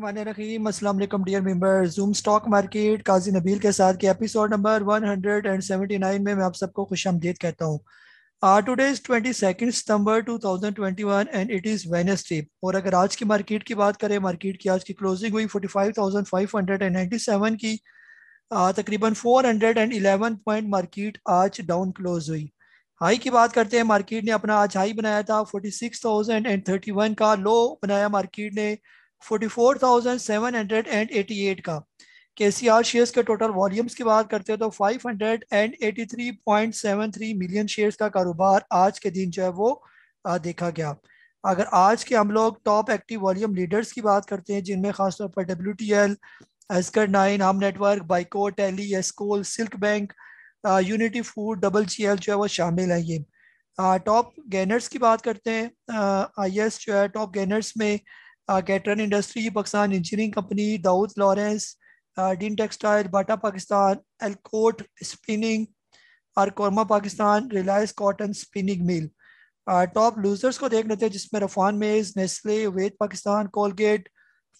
अस्सलाम dear member Zoom stock market Qazi Nabeel के साथ के एपिसोड नंबर 179 में मैं आप सबको खुश आमदीद कहता हूँ। Today is twenty second September 2021 and it is Wednesday और अगर आज की मार्केट की बात करें मार्केट की आज की क्लोजिंग हुई 45,597 की। तकरीबन 411 पॉइंट मार्केट आज डाउन क्लोज हुई। हाई की बात करते हैं मार्केट ने अपना आज हाई बनाया था। 46,031 का लो बनाया मार्केट ने। 44,788 का। के सी आर शेयर्स के टोटल वॉल्यूम्स की बात करते हैं तो 583.73 मिलियन शेयर्स का कारोबार आज के दिन जो है वो देखा गया। अगर आज के हम लोग टॉप एक्टिव वॉल्यूम लीडर्स की बात करते हैं जिनमें खासतौर पर डब्ल्यू टी एल एस्कर नाइन आम network Byco tele एस्कोल silk bank unity food double G L जो है वो शामिल है ये। टॉप गेनर्स की बात करते हैं। आई एस जो है टॉप गेनर्स में कैटरन industry, Pakistan engineering company, Dawood Lawrence dean textile, Bata Pakistan, Ellcot spinning, और korma Pakistan, Reliance cotton spinning mill. Top losers को देख लेते हैं जिसमें रफान मेज, नेस्ले, वेद पाकिस्तान, कोलगेट,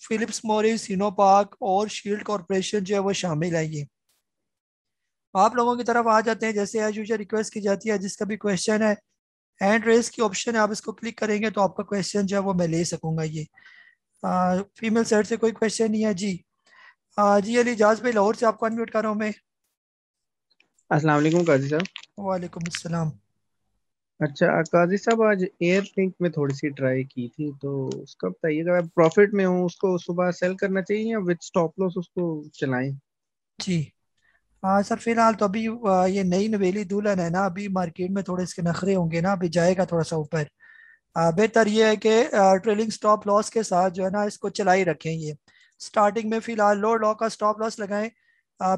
फिलिप्स मोरिस, इनो पार्क और शील्ड कॉरपोरेशन जो है वो शामिल है ये। आप लोगों की तरफ़ आ जाते हैं, जैसे एज यूजल रिक्वेस्ट की जाती है जिसका भी क्वेश्चन है हैंड रेस की ऑप्शन है, आप इसको क्लिक करेंगे तो आपका क्वेश्चन जो है वो मैं ले सकूँगा ये। फीमेल साइड से कोई क्वेश्चन नहीं है? जी। आ, जी अली जाज भाई लाहौर से आपको अनम्यूट कर रहा हूँ मैं। अस्सलाम वालेकुम काजी साहब। वालेकुम अस्सलाम। अच्छा काजी साहब आज एयर लिंक में थोड़ी सी ट्राई की थी तो उसका बताइएगा प्रॉफिट में हूँ उसको सुबह सेल करना चाहिए या विद स्टॉप लॉस उसको चलाएँ? जी। हाँ सर फ़िलहाल तो अभी ये नई नवेली दुल्हन है ना अभी मार्केट में थोड़े इसके नखरे होंगे ना अभी जाएगा थोड़ा सा ऊपर। बेहतर ये है कि ट्रेलिंग स्टॉप लॉस के साथ जो है ना इसको चलाई रखें ये। स्टार्टिंग में फ़िलहाल लो लॉ का स्टॉप लॉस लगाएँ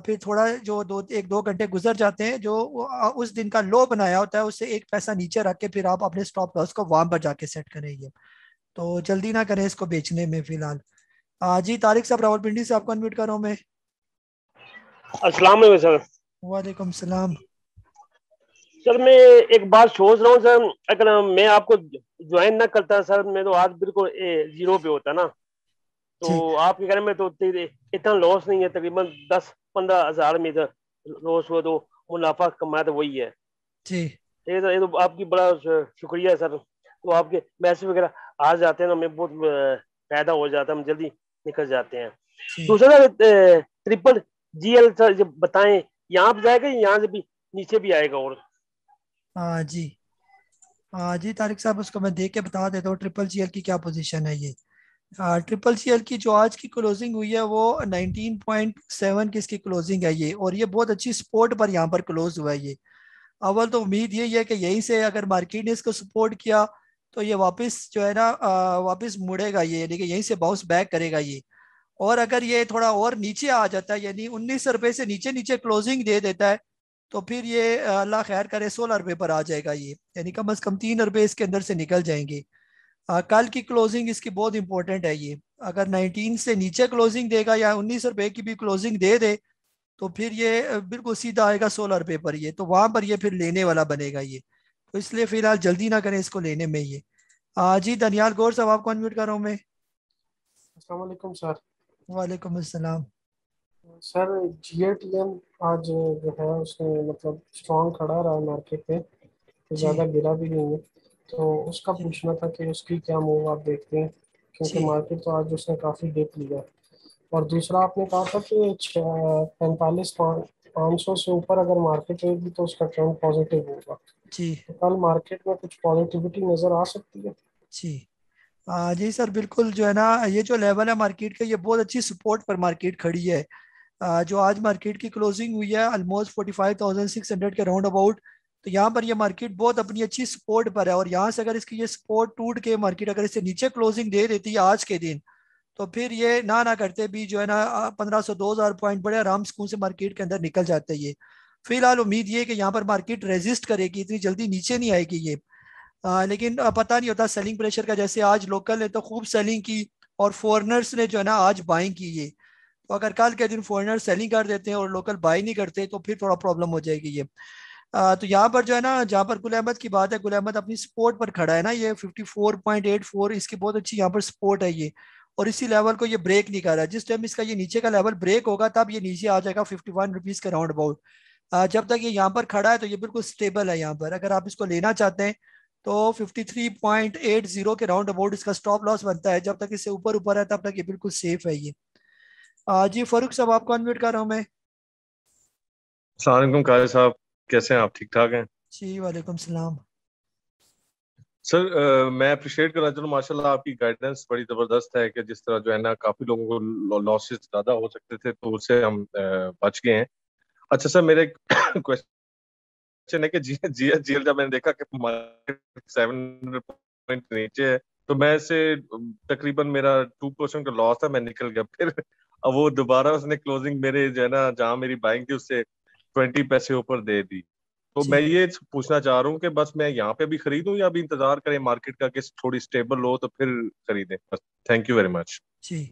फिर थोड़ा जो दो एक दो घंटे गुजर जाते हैं जो उस दिन का लो बनाया होता है उससे एक पैसा नीचे रख के फिर आप अपने स्टॉप लॉस को वहाँ पर जाके सेट करें ये। तो जल्दी ना करें इसको बेचने में फ़िलहाल। जी तारिक साहब रावलपिंडी से आपको अनम्यूट कर हूँ मैं। वालेकुम सलाम। सर मैं एक बात सोच रहा हूँ सर। अगर मैं आपको ज्वाइन ना करता सर मैं तो आज बिल्कुल ज़ीरो पे होता ना। तो आपके कहने में तो इतना लॉस नहीं है तकरीबन दस पंद्रह हज़ार में इधर लॉस हुआ तो मुनाफा कमाया तो वही है। जी ये तो, ये तो आपकी बड़ा शुक्रिया सर। तो आपके मैसेज वगैरह आ जाते हैं ना मैं बहुत फ़ायदा हो जाता है हम जल्दी निकल जाते हैं। दूसरा ट्रिपल जी एल सर जब बताएँ यहाँ पे जाएगा यहाँ से भी नीचे भी आएगा और? हाँ जी। हाँ जी, तारिक साहब, उसको मैं देख के बता देता हूँ ट्रिपल सी एल की क्या पोजीशन है ये। ट्रिपल सी एल की जो आज की क्लोजिंग हुई है, वो 19.7 की इसकी क्लोजिंग है ये? और ये बहुत अच्छी सपोर्ट पर यहाँ पर क्लोज हुआ है ये। अव्वल तो उम्मीद यही है कि यहीं से अगर मार्केट ने इसको सपोर्ट किया तो ये वापस जो है ना वापस मुड़ेगा ये, यानी कि यहीं से बाउंस बैक करेगा ये। और अगर ये थोड़ा और नीचे आ जाता है, यानी उन्नीस रुपए से नीचे नीचे क्लोजिंग दे देता है तो फिर ये अल्लाह खैर करे सोलह रुपए पर आ जाएगा ये। यानी कम अज कम तीन रुपए इसके अंदर से निकल जाएँगे। आ, कल की क्लोजिंग इसकी बहुत इंपॉर्टेंट है ये। अगर 19 से नीचे क्लोजिंग देगा या उन्नीस रुपए की भी क्लोजिंग दे दे तो फिर ये बिल्कुल सीधा आएगा सोलह रुपए पर ये। तो वहाँ पर ये फिर लेने वाला बनेगा ये। तो इसलिए फ़िलहाल जल्दी ना करें इसको लेने में ये। आ, जी दनियाल गौर साहब आपको अनम्यूट कर रहा हूँ मैं। सर। वालेकुम अस्सलाम। सर जीएटीएम आज जो है उसने मतलब स्ट्रॉन्ग खड़ा रहा मार्केट पे तो ज़्यादा गिरा भी नहीं है। तो उसका पूछना था कि उसकी क्या मूव आप देखते हैं क्योंकि मार्केट तो आज उसने काफ़ी डिप लिया। और दूसरा आपने कहा था कि पैंतालीस पाँच सौ से ऊपर अगर मार्केट रहेगी तो उसका ट्रेंड पॉजिटिव होगा। जी। तो कल मार्केट में कुछ पॉजिटिविटी नज़र आ सकती है? जी। आ, जी सर बिल्कुल जो है ना ये जो लेवल है मार्केट का ये बहुत अच्छी सपोर्ट पर मार्केट खड़ी है। जो आज मार्केट की क्लोजिंग हुई है almost forty five thousand six hundred के राउंड अबाउट तो यहाँ पर ये मार्केट बहुत अपनी अच्छी सपोर्ट पर है और यहाँ से अगर इसकी ये सपोर्ट टूट के मार्केट अगर इससे नीचे क्लोजिंग दे देती है आज के दिन तो फिर ये ना ना करते भी जो है ना पंद्रह सौ दो हज़ार पॉइंट बड़े आराम सुकून से मार्केट के अंदर निकल जाते हैं ये। फ़िलहाल उम्मीद ये कि यहाँ पर मार्केट रेजिस्ट करेगी इतनी जल्दी नीचे नहीं आएगी ये। आ, लेकिन पता नहीं होता सेलिंग प्रेशर का जैसे आज लोकल ने तो खूब सेलिंग की और फॉरनर्स ने जो है ना आज बाइंग की ये। तो अगर कल के दिन फॉरनर सेलिंग कर देते हैं और लोकल बाई नहीं करते तो फिर थोड़ा प्रॉब्लम हो जाएगी ये। आ, तो यहाँ पर जो है ना जहाँ पर गुल अहमद की बात है गुल अहमद अपनी सपोर्ट पर खड़ा है ना ये 54.84 इसकी बहुत अच्छी यहाँ पर सपोर्ट है ये। और इसी लेवल को ये ब्रेक नहीं कर रहा है। जिस टाइम इसका ये नीचे का लेवल ब्रेक होगा तब ये नीचे आ जाएगा फिफ्टी वन रुपीज़ के राउंड अबाउट जब तक ये यहाँ पर खड़ा है तो ये बिल्कुल स्टेबल है यहाँ पर। अगर आप इसको लेना चाहते हैं तो 53.80 के राउंड अबाउट इसका स्टॉप लॉस बनता है। जब तक इससे ऊपर ऊपर है तब तक ये बिल्कुल सेफ़ है ये। जी फारूक साहब आपको अनम्यूट कर रहा हूँ मैं। सलाम साहब कैसे हैं आप? ठीक ठाक हैं? जी वालेकुम सलाम। सर uh, मैं अप्रिशिएट करना चाहूँ माशाल्लाह आपकी गाइडेंस बड़ी ज़बरदस्त है कि जिस तरह जो है ना काफ़ी लोगों को लॉसेस ज़्यादा हो सकते थे तो उससे हम uh, बच गए हैं। अच्छा सर मेरे क्वेश्चन है कि जी जी जी जब मैंने देखा कि सेवन पॉइंट नीचे है तो मैं से तकरीबन मेरा टू परसेंट का लॉस था मैं निकल गया। फिर अब वो दोबारा उसने क्लोजिंग मेरे जो है ना जहाँ मेरी बाइंग थी उससे ट्वेंटी पैसे ऊपर दे दी। तो मैं ये पूछना चाह रहा हूँ कि बस मैं यहाँ पे भी खरीदूं या अभी इंतज़ार करें मार्केट का कि थोड़ी स्टेबल हो तो फिर खरीदें? बस थैंक यू वेरी मच जी।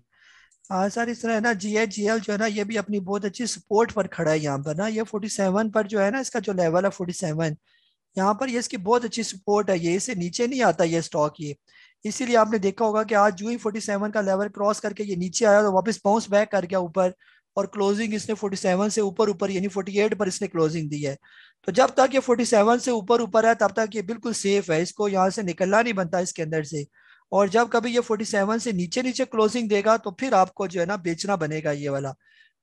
हाँ सर इस तरह है ना जी जी एल जो है ना ये भी अपनी बहुत अच्छी सपोर्ट पर खड़ा है यहाँ पर ना। ये फोर्टी सेवन पर जो है ना इसका जो लेवल है फोर्टी सेवन यहाँ पर ये इसकी बहुत अच्छी सपोर्ट है ये इसे नीचे नहीं आता ये स्टॉक ये। इसीलिए आपने देखा होगा कि आज जो फोर्टी सेवन का लेवल क्रॉस करके ये नीचे आया तो वापस बाउंस बैक कर गया ऊपर और क्लोजिंग इसने 47 से ऊपर ऊपर यानी 48 पर इसने क्लोजिंग दी है। तो जब तक ये 47 से ऊपर ऊपर है तब तक ये बिल्कुल सेफ़ है, इसको यहाँ से निकलना नहीं बनता इसके अंदर से। और जब कभी ये 47 से नीचे नीचे क्लोजिंग देगा तो फिर आपको जो है ना बेचना बनेगा ये वाला।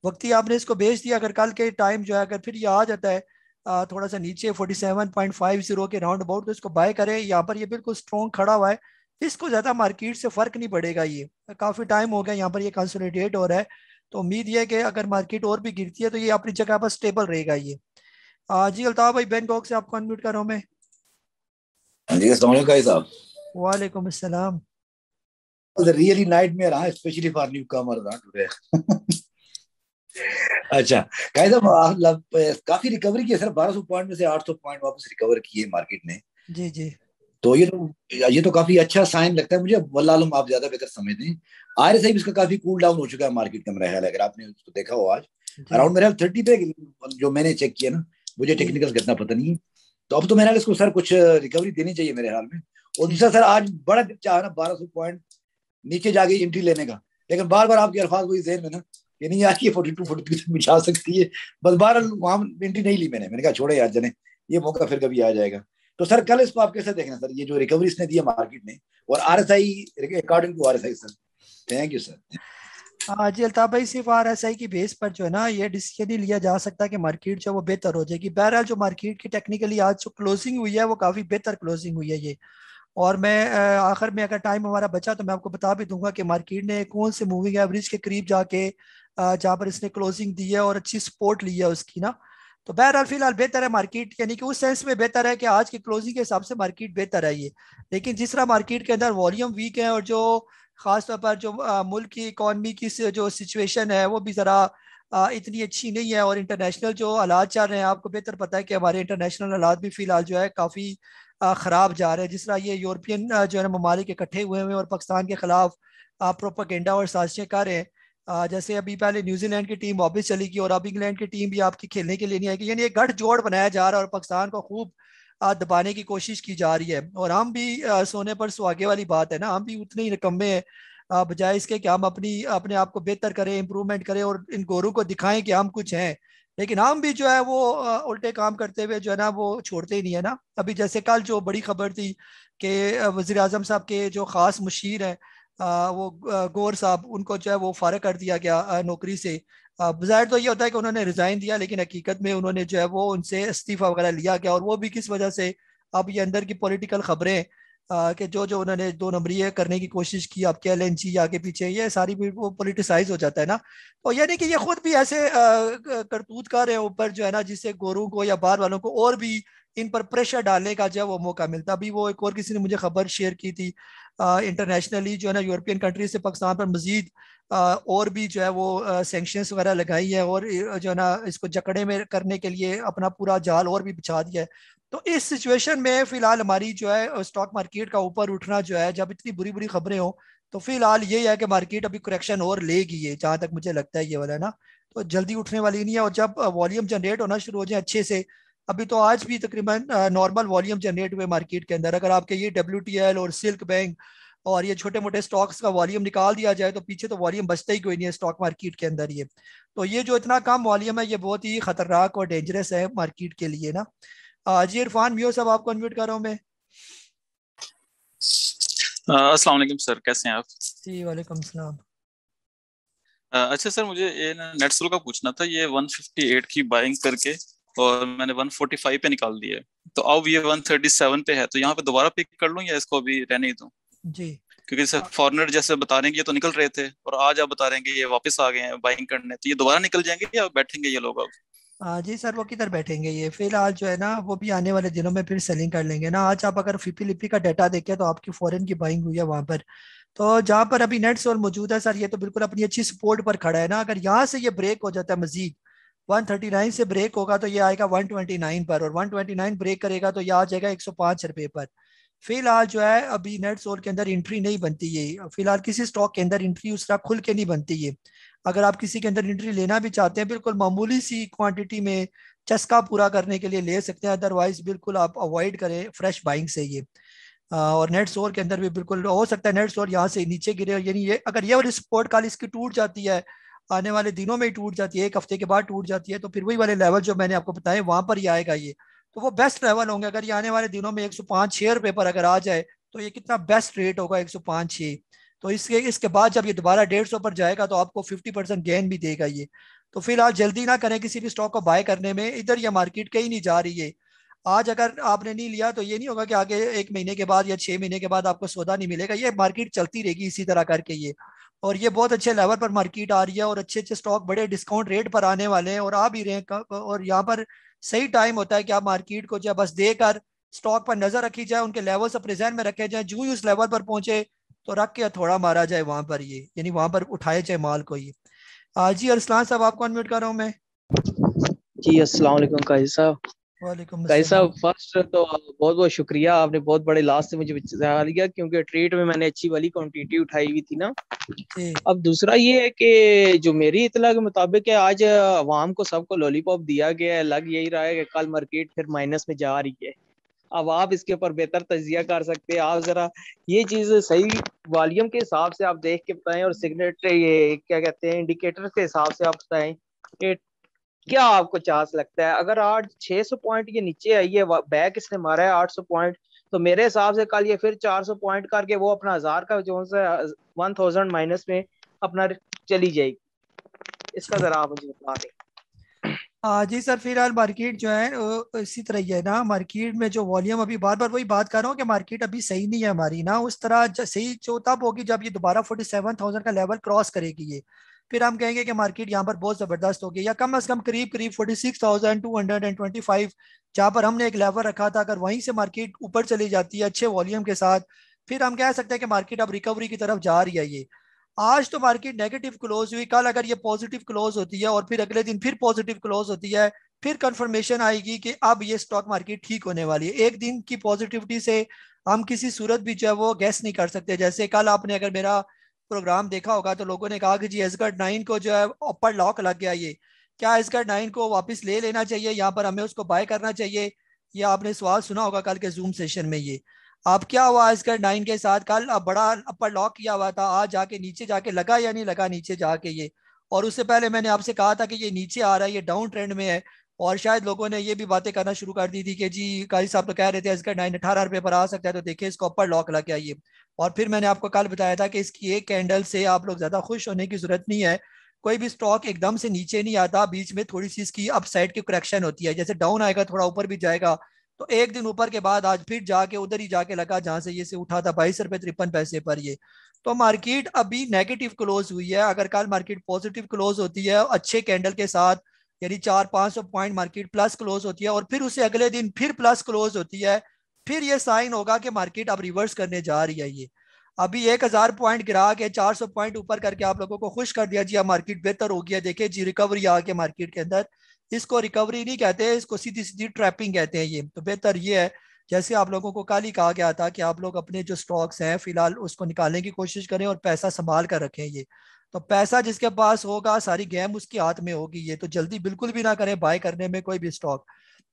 वक्त ही आपने इसको बेच दिया, अगर कल के टाइम जो है, अगर फिर ये आ जाता है थोड़ा सा नीचे 47.50 के राउंड अबाउट तो इसको बाय करें। यहाँ पर ये बिल्कुल स्ट्रॉन्ग खड़ा हुआ है। इसको ज़्यादा मार्केट से फ़र्क नहीं पड़ेगा ये। काफ़ी टाइम हो गया यहाँ पर ये कंसोलिडेट हो रहा है। तो उम्मीद ये है कि अगर मार्केट और भी गिरती है तो ये अपनी जगह पर स्टेबल रहेगा ये। जी अल्ताफ भाई बैंकॉक से आपको अनम्यूट कर रहा हूँ मैं। हाँ जी साहब। वालेकुम अस्सलाम। the really nightmare huh? especially for newcomers huh, today अच्छा कायद मतलब काफ़ी रिकवरी की सर 1200 पॉइंट में से 800 पॉइंट वापस रिकवर किए मार्केट ने। जी जी। तो ये तो ये तो काफ़ी अच्छा साइन लगता है मुझे। वल्लालम आप ज़्यादा बेहतर समझते हैं। आर एस आई इसका काफ़ी कूल डाउन हो चुका है मार्केट का मेरा ख्याल अगर आपने उसको देखा हो आज। अराउंड मेरा थर्टी पे जो मैंने चेक किया ना मुझे टेक्निकल कितना पता नहीं है। तो अब तो मेरे इसको सर कुछ रिकवरी देनी चाहिए मेरे हाल में। और दूसरा सर आज बड़ा चाह ना बारह सौ पॉइंट नीचे जाके एंट्री लेने का। लेकिन बार बार आपके अल्फाज वही जहन में ना ये नहीं यार ये फोर्टी टू फोर्टी थ्री जा सकती है। बस बार वहाँ एंट्री नहीं ली मैंने। मैंने कहा छोड़े यार जने। ये मौका फिर कभी आ जाएगा। तो सर, कल इसको आप कैसे देखना सर, ये जो रिकवरी इसने दी है मार्केट ने, और R S I according to R S I sir thank you sir हाँ जी, अल्ताफ भाई, सिर्फ़ आर एस आई की बेस पर जो है ना, ये डिसीज़न ही लिया जा सकता है कि मार्केट जो है वो बेहतर हो जाएगी। बहरहाल, जो मार्केट की टेक्निकली आज जो क्लोजिंग हुई है, वो काफ़ी बेहतर क्लोजिंग हुई है ये। और मैं आखिर में अगर टाइम हमारा बचा तो मैं आपको बता भी दूँगा कि मार्केट ने कौन से मूविंग एवरेज के करीब जाके जहाँ पर इसने क्लोजिंग दी है और अच्छी सपोर्ट ली है उसकी ना। तो बहरहाल फ़िलहाल बेहतर है मार्केट यानी कि उस सेंस में बेहतर है कि आज की क्लोजिंग के हिसाब से मार्केट बेहतर है ये। लेकिन जिस तरह मार्केट के अंदर वॉल्यूम वीक है और जो खास तौर पर जो मुल्क की इकॉनमी की जो सिचुएशन है, वो भी ज़रा इतनी अच्छी नहीं है और इंटरनेशनल जो हालात चल रहे हैं, आपको बेहतर पता है कि हमारे इंटरनेशनल हालात भी फ़िलहाल जो है काफ़ी ख़राब जा रहे हैं। जिस तरह ये यूरोपियन जो है ममालिक इकट्ठे हुए हुए और पाकिस्तान के खिलाफ प्रोपागेंडा और साजिशें कर रहे हैं जैसे अभी पहले न्यूजीलैंड की टीम वापस चली गई और अब इंग्लैंड की टीम भी आपकी खेलने के लिए नहीं आएगी। यानी एक गठ जोड़ बनाया जा रहा है और पाकिस्तान को खूब दबाने की कोशिश की जा रही है। और हम भी सोने पर सुहागे वाली बात है ना, हम भी उतने ही निकम्मे हैं बजाय इसके कि हम अपनी, अपने आप को बेहतर करें इम्प्रूवमेंट करें और इन गोरों को दिखाएँ कि हम कुछ हैं। लेकिन हम भी जो है वो उल्टे काम करते हुए जो है ना, वो छोड़ते ही नहीं है ना। अभी जैसे कल जो बड़ी खबर थी कि वजी साहब के जो ख़ास मुशीर हैं वो गौर साहब, उनको जो है वो फारग कर दिया गया नौकरी से। बाहर तो ये होता है कि उन्होंने रिजाइन दिया, लेकिन हकीकत में उन्होंने जो है वो उनसे इस्तीफ़ा वगैरह लिया गया। और वो भी किस वजह से? अब ये अंदर की पॉलिटिकल खबरें कि जो जो उन्होंने दो नंबरी करने की कोशिश की आपके एल एन जी, आगे पीछे, ये सारी भी वो पोलिटिसाइज हो जाता है ना। तो यानी कि ये खुद भी ऐसे करतूत कर रहे हैं ऊपर जो है ना, जिससे गोरू को या बाहर वालों को और भी इन पर प्रेशर डालने का जो है वो मौका मिलता। अभी वो एक और किसी ने मुझे खबर शेयर की थी इंटरनेशनली जो है ना यूरोपियन कंट्रीज़ से पाकिस्तान पर मजीद और भी जो है वो सेंक्शंस वगैरह लगाई है और जो है ना इसको जकड़े में करने के लिए अपना पूरा जाल और भी बिछा दिया है। तो इस सिचुएशन में फ़िलहाल हमारी जो है स्टॉक मार्केट का ऊपर उठना जो है, जब इतनी बुरी बुरी खबरें हो तो फ़िलहाल यही है कि मार्केट अभी करेक्शन और लेगी है जहाँ तक मुझे लगता है ये वाला ना। तो जल्दी उठने वाली नहीं है और जब वॉल्यूम जनरेट होना शुरू हो जाए अच्छे से अभी तो आज भी तकरीबन नॉर्मल वॉल्यूम जनरेट हुए मार्केट के अंदर। अगर आपके ये WTL और सिल्क बैंक और ये छोटे मोटे स्टॉक्स का वॉल्यूम निकाल दिया जाए तो पीछे तो वॉल्यूम बचता ही कोई नहीं है स्टॉक मार्केट के अंदर ये। तो ये जो इतना कम वॉल्यूम है ये बहुत ही खतरनाक और डेंजरस है मार्केट के लिए ना। जी इरफान मियो साहब आपको अनम्यूट कर रहा हूँ मैं अस्सलाम वालेकुम सर कैसे हैं आप? जी वालेकुम सलाम। अच्छा सर मुझे ये नेटसोल का पूछना था ये 158 की बाइंग करके और मैंने 145 पे निकाल दिया तो अब ये 137 पे है तो यहाँ पे दोबारा पिक कर लूँ या इसको अभी रहने ही दूँ? जी। क्योंकि सर फॉरनर जैसे बता रहे हैं ये तो निकल रहे थे और आज आप बता रहे हैं कि ये वापस आ गए हैं बाइंग करने तो ये दोबारा निकल जाएँगे या बैठेंगे ये लोग अब? हाँ जी सर वो किधर बैठेंगे ये? फ़िलहाल जो है ना वो भी आने वाले दिनों में फिर सेलिंग कर लेंगे ना। आज आप अगर फिपी लिपी का डाटा देखें तो आपकी फॉरेन की बाइंग हुई है वहाँ पर। तो जहाँ पर अभी नेट सोल मौजूद है सर ये तो बिल्कुल अपनी अच्छी सपोर्ट पर खड़ा है ना। अगर यहाँ से ये ब्रेक हो जाता है मजीद 139 से ब्रेक होगा तो ये आएगा 129 पर और 129 ब्रेक करेगा तो ये आ जाएगा 105 रुपए पर। फ़िलहाल जो है, अभी नेट सोल के अंदर एंट्री नहीं बनती है फ़िलहाल किसी स्टॉक के अंदर एंट्री उस तरह खुल के नहीं बनती है अगर आप किसी के अंदर एंट्री लेना भी चाहते हैं, बिल्कुल मामूली सी क्वांटिटी में चस्का पूरा करने के लिए ले सकते हैं। अदरवाइज़ बिल्कुल आप अवॉइड करें फ्रेश बाइंग से ये। और नेट स्टोर के अंदर भी बिल्कुल हो सकता है नेट स्टोर यहाँ से नीचे गिरे। यानी ये, अगर ये वाली सपोर्ट काल इसकी टूट जाती है आने वाले दिनों में ही टूट जाती है, एक हफ़्ते के बाद टूट जाती है तो फिर वही वाले लेवल जो मैंने आपको बताए, वहाँ पर ही आएगा ये। तो वो बेस्ट लेवल होंगे। अगर ये आने वाले दिनों में एक सौ पाँच छः रुपये पर अगर आ जाए तो ये कितना बेस्ट रेट होगा एक सौ पाँच छः तो इसके इसके बाद जब ये दोबारा डेढ़ सौ पर जाएगा तो आपको फिफ्टी परसेंट गेन भी देगा ये। तो फ़िलहाल जल्दी ना करें किसी भी स्टॉक को बाय करने में। इधर ये मार्केट कहीं नहीं जा रही है। आज अगर आपने नहीं लिया तो ये नहीं होगा कि आगे एक महीने के बाद या छह महीने के बाद आपको सौदा नहीं मिलेगा। ये मार्केट चलती रहेगी इसी तरह करके ये। और ये बहुत अच्छे लेवल पर मार्केट आ रही है और अच्छे अच्छे स्टॉक बड़े डिस्काउंट रेट पर आने वाले हैं और आ भी रहे हैं और यहाँ पर सही टाइम होता है कि आप मार्केट को जो बस देकर स्टॉक पर नज़र रखी जाए, उनके लेवल से प्रेजेंट में रखे जाए, जो ही उस लेवल पर पहुँचे तो रख के थोड़ा मारा जाए वहाँ पर ये, यानी वहाँ पर उठाए जाए माल को ये। जी अरसलान साहब, आपको अनम्यूट कर रहा हूँ मैं। जी काजी साहब। साहब फ़र्स्ट तो बहुत बहुत शुक्रिया आपने बहुत बड़े लास्ट से मुझे बचा लिया क्योंकि ट्रेड में मैंने अच्छी वाली क्वांटिटी उठाई हुई थी ना। अब दूसरा ये है कि जो मेरी इतला के मुताबिक है आज आवाम को सबको लॉलीपॉप दिया गया है लग यही रहा है कि कल मार्केट फिर माइनस में जा रही है। अब आप इसके ऊपर बेहतर तजिया कर सकते हैं। आप जरा ये चीज़ सही वॉल्यूम के हिसाब से आप देख के बताएँ और सिग्नेट ये क्या कहते हैं इंडिकेटर के हिसाब से आप बताएँ क्या आपको चांस लगता है? अगर आज 600 पॉइंट ये नीचे आई है बैक इसने मारा है 800 पॉइंट? तो मेरे हिसाब से कल ये फिर 400 पॉइंट करके वो अपना हज़ार का जो वन थाउज़ेंड माइनस में अपना चली जाएगी। इसका जरा आप मुझे बता दें। हाँ जी सर, फ़िलहाल मार्केट जो है इसी तरह ही है ना। मार्केट में जो वॉल्यूम अभी बार बार वही बात कर रहा हूँ कि मार्केट अभी सही नहीं है हमारी ना। उस तरह सही जो तब होगी जब ये दोबारा फोर्टी सेवन थाउज़ेंड का लेवल क्रॉस करेगी ये। फिर हम कहेंगे कि मार्केट यहाँ पर बहुत ज़बरदस्त होगी या कम अज कम करीब करीब forty six thousand two hundred and twenty five जहाँ पर हमने एक लेवल रखा था, अगर वहीं से मार्केट ऊपर चली जाती है अच्छे वॉल्यूम के साथ, फिर हम कह सकते हैं कि मार्केट अब रिकवरी की तरफ़ जा रही है ये। आज तो मार्केट नेगेटिव क्लोज हुई, कल अगर ये पॉजिटिव क्लोज होती है और फिर अगले दिन फिर पॉजिटिव क्लोज होती है, फिर कंफर्मेशन आएगी कि अब ये स्टॉक मार्केट ठीक होने वाली है। एक दिन की पॉजिटिविटी से हम किसी सूरत भी जो है वो गैस नहीं कर सकते। जैसे कल आपने अगर मेरा प्रोग्राम देखा होगा तो लोगों ने कहा कि जी एसगढ़ नाइन को जो है अपर लॉक लग गया ये। क्या एसगढ़ नाइन को वापस ले लेना चाहिए? यहाँ पर हमें उसको बाय करना चाहिए। ये आपने सवाल सुना होगा कल के जूम सेशन में ये। अब क्या हुआ एसगढ़ नाइन के साथ? कल अब बड़ा अपर लॉक किया हुआ था। आज जाके नीचे जाके लगा या नहीं लगा? नीचे जाके ये। और उससे पहले मैंने आपसे कहा था कि ये नीचे आ रहा है, ये डाउन ट्रेंड में है। और शायद लोगों ने ये भी बातें करना शुरू कर दी थी कि जी, कारी साहब तो कह रहे थे इसका नाइन, अठारह रुपये पर आ सकता है तो देखिए इसको अपर लॉक लग गया ये। और फिर मैंने आपको कल बताया था कि इसकी एक कैंडल से आप लोग ज़्यादा खुश होने की ज़रूरत नहीं है। कोई भी स्टॉक एकदम से नीचे नहीं आता, बीच में थोड़ी सी इसकी अप साइड की करेक्शन होती है। जैसे डाउन आएगा, थोड़ा ऊपर भी जाएगा तो एक दिन ऊपर के बाद आज फिर जाके, उधर ही जाके लगा जहाँ से ये से उठा था, बाईस रुपए तिरपन पैसे पर ये। तो मार्केट अभी नेगेटिव क्लोज हुई है। अगर कल मार्केट पॉजिटिव क्लोज होती है, अच्छे कैंडल के साथ यानी चार पाँच सौ पॉइंट मार्केट प्लस क्लोज होती है और फिर उसे अगले दिन फिर प्लस क्लोज होती है। फिर ये साइन होगा कि मार्केट अब रिवर्स करने जा रही है ये। अभी एक हज़ार पॉइंट गिरा के चार सौ पॉइंट ऊपर करके आप लोगों को खुश कर दिया जी मार्केट बेहतर हो गया। देखिए जी रिकवरी आ गया मार्केट के अंदर। इसको रिकवरी नहीं कहते, इसको सीधी सीधी ट्रैपिंग कहते हैं ये। तो बेहतर ये है, जैसे आप लोगों को कल ही कहा गया था कि आप लोग अपने जो स्टॉक्स हैं, फ़िलहाल उसको निकालने की कोशिश करें और पैसा संभाल कर रखें ये। तो पैसा जिसके पास होगा, सारी गेम उसके हाथ में होगी। ये तो जल्दी बिल्कुल भी ना करें बाय करने में कोई भी स्टॉक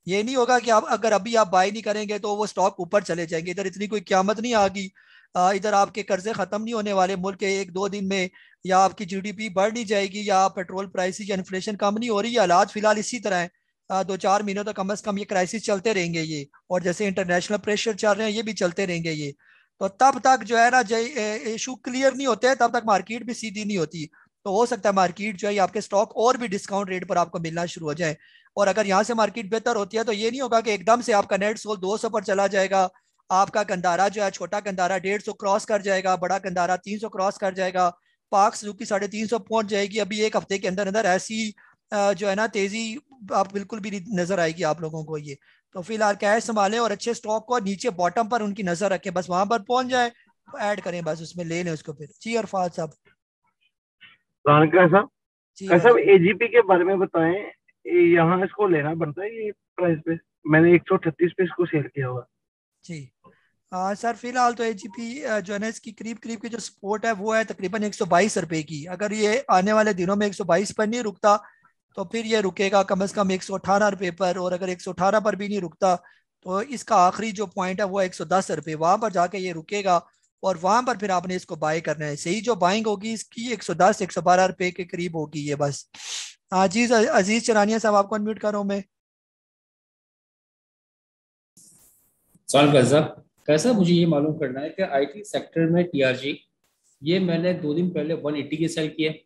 ये नहीं होगा कि आप, अगर अभी आप बाय नहीं करेंगे तो वो स्टॉक ऊपर चले जाएँगे। इधर इतनी कोई क्यामत नहीं आ गई इधर आपके कर्जे ख़त्म नहीं होने वाले। मुल्क के एक दो दिन में या आपकी जीडीपी बढ़ नहीं जाएगी या पेट्रोल प्राइसेस या इन्फ्लेशन कम नहीं हो रही। है हालात फ़िलहाल इसी तरह है। दो चार महीनों तक कम अज़ कम ये क्राइसिस चलते रहेंगे ये। और जैसे इंटरनेशनल प्रेशर चल रहे हैं, ये भी चलते रहेंगे ये। तो तब तक जो है ना इशू क्लियर नहीं होते, तब तक मार्केट भी सीधी नहीं होती। तो हो सकता है मार्केट जो है आपके स्टॉक और भी डिस्काउंट रेट पर आपको मिलना शुरू हो जाए। और अगर यहाँ से मार्केट बेहतर होती है तो ये नहीं होगा कि एकदम से आपका नेट सोल दो सौ पर चला जाएगा। आपका कंदारा जो है, छोटा कंदारा डेढ़ सौ क्रॉस कर जाएगा, बड़ा कंदारा तीन सौ क्रॉस कर जाएगा। पाक सुजुकी साढ़े तीन सौ पहुँच जाएगी। अभी एक हफ़्ते के अंदर अंदर ऐसी जो है ना, तेज़ी आप बिल्कुल भी नज़र आएगी आप लोगों को ये। तो फ़िलहाल कैश संभालें और अच्छे स्टॉक को नीचे बॉटम पर उनकी नज़र रखें। बस वहाँ पर पहुँच जाए ऐड करें बस उसमें ले लें उसको फिर। जी अरफात साहब साहब एजीपी के बारे में बताएँ। यहाँ इसको लेना पड़ता है ये प्राइस पे? मैंने एक सौ छत्तीस पे इसको सेल किया हुआ। जी। आ, सर फ़िलहाल तो एजीपी जो है ना इसकी करीब करीब की जो सपोर्ट है वो है तकरीबन एक सौ बाईस रुपए की। अगर ये आने वाले दिनों में एक सौ बाईस पर नहीं रुकता तो फिर ये रुकेगा कम अज कम एक सौ अठारह रुपये पर, और अगर एक सौ अठारह पर भी नहीं रुकता तो इसका आखिरी जो पॉइंट है वो एक सौ दस रुपये वहाँ पर जाके ये रुकेगा, और वहाँ पर फिर आपने इसको बाय करना है। सही जो बाइंग होगी, इसकी एक सौ दस, एक सौ बारह रुपये के करीब होगी ये बस। अज़ीज़ अज़ीज़ चरानिया साहब, आपको अनम्यूट करो मैं। सवाल कैसा मुझे ये मालूम करना है कि आईटी सेक्टर में टीआरजी ये मैंने दो दिन पहले 180 के सेल किए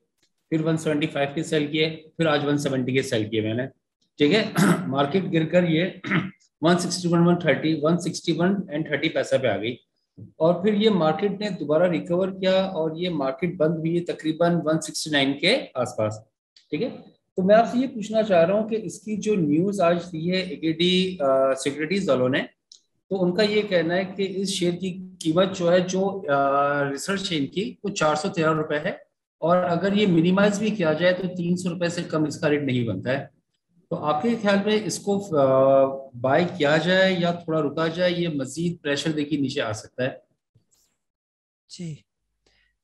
फिर 175 के सेल किए फिर आज 170 के सेल किए मैंने। ठीक है? मार्केट गिरकर ये 161, 130, 161 एंड 30 पैसा पे आ गई। और फिर ये मार्केट ने दोबारा रिकवर किया और ये मार्केट बंद हुई है तकरीबन 169 के आसपास। ठीक है? तो मैं आपसे ये पूछना चाह रहा हूँ कि इसकी जो न्यूज़ आज दी है एकेडी सिक्योरिटीज वालों ने तो उनका ये कहना है कि इस शेयर की कीमत जो है जो रिसर्च है इनकी वो चार सौ तेरह रुपए है। और अगर ये मिनिमाइज भी किया जाए तो तीन सौ रुपए से कम इसका रेट नहीं बनता है। तो आपके ख्याल में इसको बाय किया जाए या थोड़ा रुका जाए ये मजीद प्रेशर देखिए नीचे आ सकता है। जी।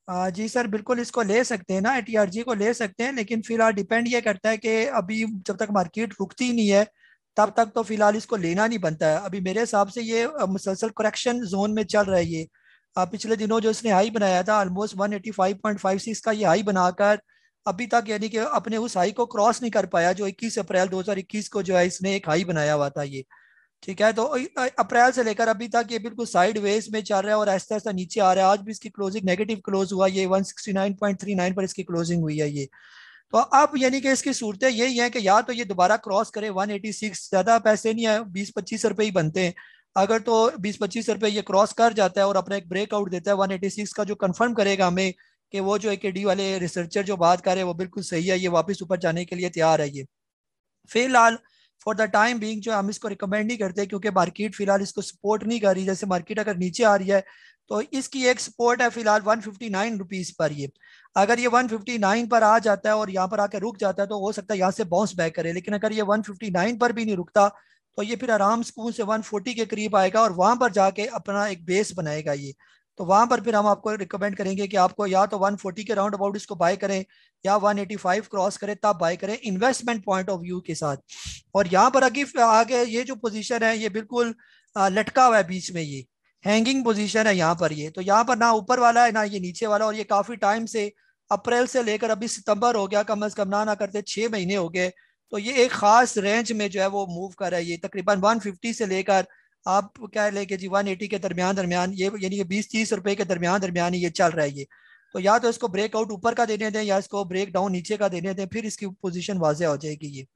आ, जी सर बिल्कुल इसको ले सकते हैं ना टी को ले सकते हैं लेकिन फ़िलहाल डिपेंड ये करता है कि अभी जब तक मार्केट रुकती नहीं है तब तक तो फ़िलहाल इसको लेना नहीं बनता है। अभी मेरे हिसाब से ये मुसलसल करेक्शन जोन में चल रहा है ये। पिछले दिनों जो इसने हाई बनाया था ऑलमोस्ट 185.56 का ये हाई बनाकर, अभी तक यानी कि अपने उस हाई को क्रॉस नहीं कर पाया, जो 21 अप्रैल 2021 को जो है इसने एक हाई बनाया हुआ था ये। ठीक है तो अप्रैल से लेकर अभी तक ये बिल्कुल साइड वेज में चल रहा है और ऐसा ऐसा नीचे आ रहा है। आज भी इसकी क्लोजिंग नेगेटिव क्लोज हुआ, ये 169.39 पर इसकी क्लोजिंग हुई है ये। तो अब यानी कि इसकी सूरतें यही है कि या तो ये दोबारा क्रॉस करे 186 ज़्यादा पैसे नहीं है, बीस पच्चीस रुपए ही बनते हैं। अगर तो 20-25 रुपए ये क्रॉस कर जाता है और अपना एक ब्रेकआउट देता है 186 का जो कंफर्म करेगा हमें कि वो जो एक डी वाले रिसर्चर जो बात कर रहे हैं, वो बिल्कुल सही है, ये वापस ऊपर जाने के लिए तैयार है ये। फ़िलहाल फॉर द टाइम बिंग जो हम इसको रिकमेंड नहीं करते क्योंकि मार्केट फ़िलहाल इसको सपोर्ट नहीं कर रही। जैसे मार्केट अगर नीचे आ रही है तो इसकी एक सपोर्ट है फ़िलहाल वन फिफ्टी नाइन रुपीज़ पर ये। अगर ये वन फिफ्टी नाइन पर आ जाता है और यहाँ पर आकर रुक जाता है तो हो सकता है यहाँ से बाउंस बैक करे, लेकिन अगर ये वन फिफ्टी नाइन पर भी नहीं रुकता तो ये फिर आराम स्कूल से 140 के करीब आएगा और वहाँ पर जाके अपना एक बेस बनाएगा ये। तो वहाँ पर फिर हम आपको रिकमेंड करेंगे कि आपको या तो 140 के राउंड अबाउट इसको बाय करें या 185 क्रॉस करें, तब बाय करें इन्वेस्टमेंट पॉइंट ऑफ़ व्यू के साथ। और यहाँ पर आगे आगे ये जो पोजीशन है, ये बिल्कुल लटका हुआ है बीच में ये। हैंगिंग पोजीशन है यहाँ पर ये। तो यहाँ पर ना ऊपर वाला है, ना ये नीचे वाला और ये काफ़ी टाइम से, अप्रैल से लेकर अभी सितंबर हो गया, कम अज कम ना ना करते, छह महीने हो गए। तो ये एक खास रेंज में जो है वो मूव कर रहा है ये। तकरीबन 150 से लेकर आप क्या लेके जी 180 के दरमियान दरमियान ये यानी कि बीस तीस रुपए के दरमियान दरमियान ये चल रहा है ये। तो या तो इसको ब्रेकआउट ऊपर का देने दें या इसको ब्रेक डाउन नीचे का देने दें, फिर इसकी पोजिशन वाजह हो जाएगी ये।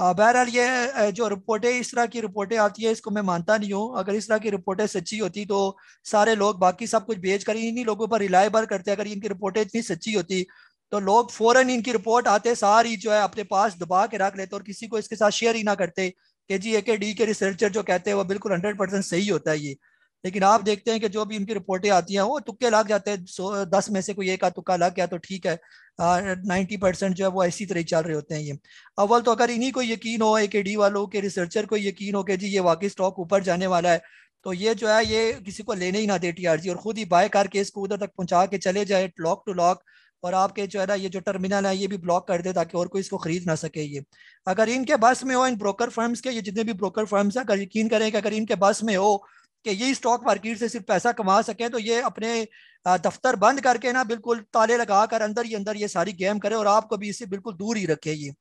बहरहाल ये जो रिपोर्टें, इस तरह की रिपोर्टें आती है, इसको मैं मानता नहीं हूँ। अगर इस तरह की रिपोर्टें सच्ची होती तो सारे लोग बाकी सब कुछ बेच कर इन्हीं लोगों पर रिलायबल करते। अगर इनकी रिपोर्टें इतनी सच्ची होती तो लोग फ़ौरन इनकी रिपोर्ट आते, सारी जो है अपने पास दबा के रख लेते और किसी को इसके साथ शेयर ही ना करते कि जी ए के डी के रिसर्चर जो कहते हैं वो बिल्कुल हंड्रेड परसेंट सही होता है ये। लेकिन आप देखते हैं कि जो भी इनकी रिपोर्टें आती हैं, वो तुक्के लग जाते हैं, सो, दस में से कोई एक का तुक्का लग गया तो ठीक है नाइन्टी परसेंट जो है वो ऐसी तरह चल रहे होते हैं ये। अव्वल तो अगर इन्हीं को यकीन हो ए के डी वालों के रिसर्चर को यकीन हो कि जी, ये वाकई स्टॉक ऊपर जाने वाला है तो ये जो है, ये किसी को लेने ही ना दे टीआरजी और खुद ही बाय करके इसको उधर तक पहुँचा के चले जाए लॉक टू लॉक और आपके जो है ना, ये जो टर्मिनल है, ये भी ब्लॉक कर दे ताकि और कोई इसको खरीद ना सके ये। अगर इनके बस में हो, इन ब्रोकर फर्म्स के, ये जितने भी ब्रोकर फर्म्स है, अगर यकीन करें कि अगर इनके बस में हो कि यही स्टॉक मार्केट से सिर्फ़ पैसा कमा सके तो ये अपने दफ्तर बंद करके ना बिल्कुल ताले लगा कर अंदर ही अंदर ये सारी गेम करे और आपको भी इससे बिल्कुल दूर ही रखे ये।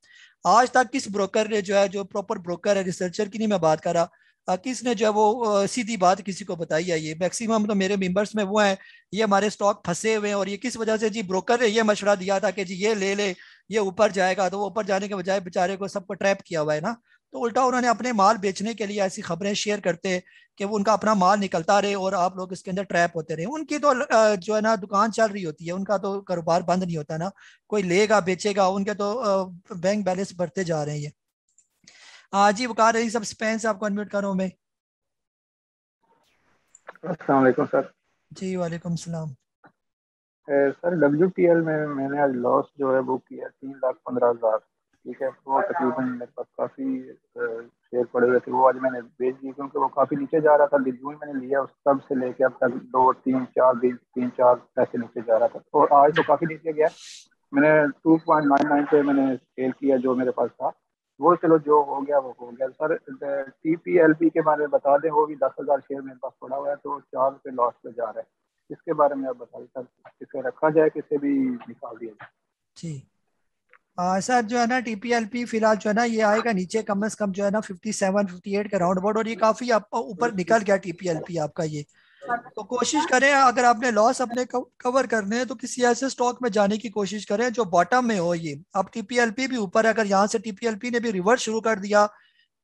आज तक किस ब्रोकर ने जो है, जो प्रॉपर ब्रोकर है रिसर्चर की नहीं मैं बात कर रहा। किसने जो है वो सीधी बात किसी को बताई है ये मैक्सिमम तो मेरे मेंबर्स में वो हैं, ये हमारे स्टॉक फंसे हुए हैं और ये किस वजह से, जी, ब्रोकर ने ये मशवरा दिया था कि, जी, ये ले ले, ये ऊपर जाएगा तो वो ऊपर जाने के बजाय बेचारे को सबको ट्रैप किया हुआ है ना? तो उल्टा उन्होंने अपने माल बेचने के लिए ऐसी खबरें शेयर करते कि वो उनका अपना माल निकलता रहे और आप लोग इसके अंदर ट्रैप होते रहे। उनकी तो जो है ना, दुकान चल रही होती है, उनका तो कारोबार बंद नहीं होता ना। कोई लेगा, बेचेगा, उनके तो बैंक बैलेंस बढ़ते जा रहे हैं। हाँ जी बता रही सब स्पेन से आपको अनम्यूट करो मैं अस्सलाम वालेकुम सर। जी वालेकुम सलाम। सर डब्ल्यू टी एल में मैंने आज लॉस जो है बुक किया तीन लाख पंद्रह हज़ार। ठीक है वो तकरीबन मेरे पास काफ़ी शेयर पड़े हुए थे। वो आज मैंने बेच दिए क्योंकि वो काफ़ी नीचे जा रहा था। जून मैंने लिया उस तब से लेके अब तक दो तीन चार दिन तीन चार पैसे नीचे जा रहा था। तो आज तो काफ़ी नीचे गया। मैंने टू पॉइंट नाइन नाइन पे मैंने सेल किया जो मेरे पास था। वो चलो जो हो गया वो हो गया। Sir T P L P के बारे में बता दें वो भी दस हज़ार शेयर मेरे पास पड़ा हुआ है तो चार रुपये लॉस पे जा रहा है। इसके बारे में आप बताइए सर इसे रखा जाए किसे भी निकाल दिया जाए। जी। सर जो है ना टीपीएलपी फ़िलहाल जो है ना ये आएगा नीचे कम से कम जो है ना फिफ्टी 57 58 के राउंड अबाउट और ये काफ़ी ऊपर निकल गया टीपीएलपी आपका ये। तो कोशिश करें, अगर आपने लॉस अपने कवर करने हैं तो किसी ऐसे स्टॉक में जाने की कोशिश करें जो बॉटम में हो ये। अब टीपीएलपी भी ऊपर है, अगर यहाँ से टीपीएलपी ने भी रिवर्स शुरू कर दिया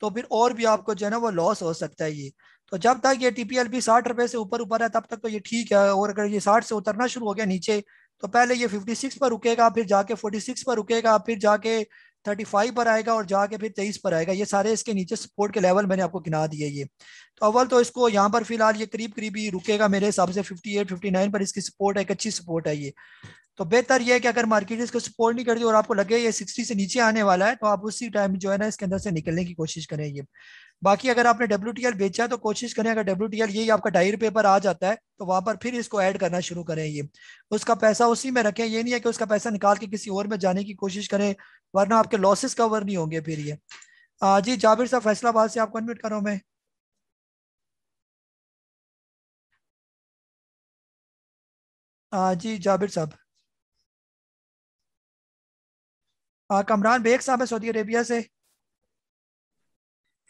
तो फिर और भी आपको जो है ना वो लॉस हो सकता है ये। तो जब तक ये टीपीएलपी साठ रुपए से ऊपर ऊपर है, तब तक तो ये ठीक है, और अगर ये साठ से उतरना शुरू हो गया नीचे तो पहले ये 56 पर रुकेगा, फिर जाके 46 पर रुकेगा, फिर जाके 35 पर आएगा और जाके फिर 23 पर आएगा। ये सारे इसके नीचे सपोर्ट के लेवल मैंने आपको गिना दिए ये। तो अव्वल तो इसको यहाँ पर फ़िलहाल ये करीब करीब ही रुकेगा मेरे हिसाब से 58 59 पर इसकी सपोर्ट है, एक अच्छी सपोर्ट है ये। तो बेहतर ये है कि अगर मार्केट इसको सपोर्ट नहीं करती और आपको लगे ये सिक्सटी से नीचे आने वाला है तो आप उसी टाइम जो है ना इसके अंदर से निकलने की कोशिश करें ये। बाकी अगर आपने डब्ल्यू बेचा है तो कोशिश करें अगर डब्ल्यू यही आपका डायरी पेपर आ जाता है तो वहाँ पर फिर इसको ऐड करना शुरू करें ये। उसका पैसा उसी में रखें ये नहीं है कि उसका पैसा निकाल के किसी और में जाने की कोशिश करें वरना आपके लॉसेस कवर नहीं होंगे फिर ये। आ, जी जाबिर साहब फैसलाबाद से आपको अनमिट करो मैं। आ, जी जाबिर साहब। कमरान बेग साहब है सऊदी अरेबिया से।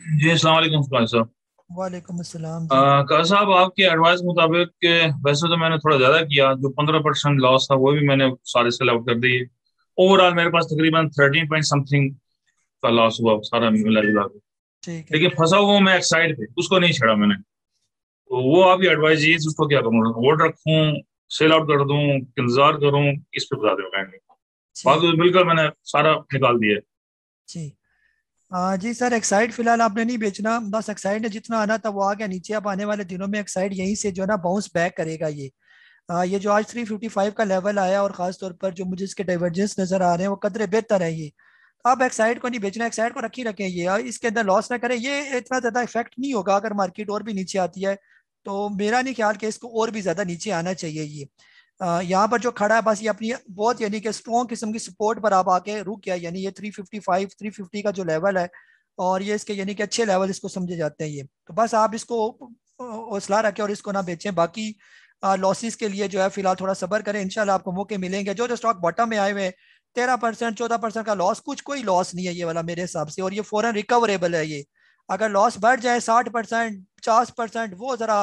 जी अस्सलाम साहब। वालेकुम अस्सलाम साहब आपके एडवाइस मुताबिक वैसे तो मैंने थोड़ा ज़्यादा किया जो पंद्रह परसेंट लॉस था वो भी मैंने सारे सेल आउट कर दिए। ओवरऑल मेरे पास तकरीबन थर्टीन पॉइंट समथिंग का लॉस हुआ सारा मिला जुला के। लेकिन फंसा हुआ मैं एक साइड पे उसको नहीं छेड़ा मैंने। तो वो आपकी एडवाइस ये उसको क्या करूँ होल्ड रखूँ सेल आउट कर दूँ इंतज़ार करूँ इस पे बता दो बाकी मिलकर मैंने सारा निकाल दिया। जी। जी सर एक्साइड फ़िलहाल आपने नहीं बेचना बस एक्साइड ने जितना आना था वो आ गया। नीचे अब आने वाले दिनों में एक्साइड यहीं से जो है ना बाउंस बैक करेगा ये। आ, ये जो आज 355 का लेवल आया और खास तौर पर जो मुझे इसके डाइवर्जेंस नज़र आ रहे हैं वो कदरे बेहतर है ये। अब एक्साइड को नहीं बेचना एक्साइड को रखी रखें ये। इसके अंदर लॉस ना करें ये इतना ज़्यादा इफ़ेक्ट नहीं होगा। अगर मार्केट और भी नीचे आती है तो मेरा नहीं ख्याल कि इसको और भी ज़्यादा नीचे आना चाहिए ये। यहाँ पर जो खड़ा है, बस ये अपनी बहुत यानी कि स्ट्रॉन्ग किस्म की सपोर्ट पर आप आके रुक गया यानी ये 355 350 का जो लेवल है और ये इसके यानी कि अच्छे लेवल इसको समझे जाते हैं ये। तो बस आप इसको हौसला रखें और इसको ना बेचें। बाकी लॉसेस के लिए जो है फ़िलहाल थोड़ा सबर करें। इनशाला आपको मौके मिलेंगे। जो जो स्टॉक बॉटम में आए हुए हैं, तेरह परसेंट चौदह परसेंट का लॉस कुछ कोई लॉस नहीं है ये वाला मेरे हिसाब से। और ये फ़ौरन रिकवरेबल है ये। अगर लॉस बढ़ जाए साठ परसेंट पचास परसेंट वो जरा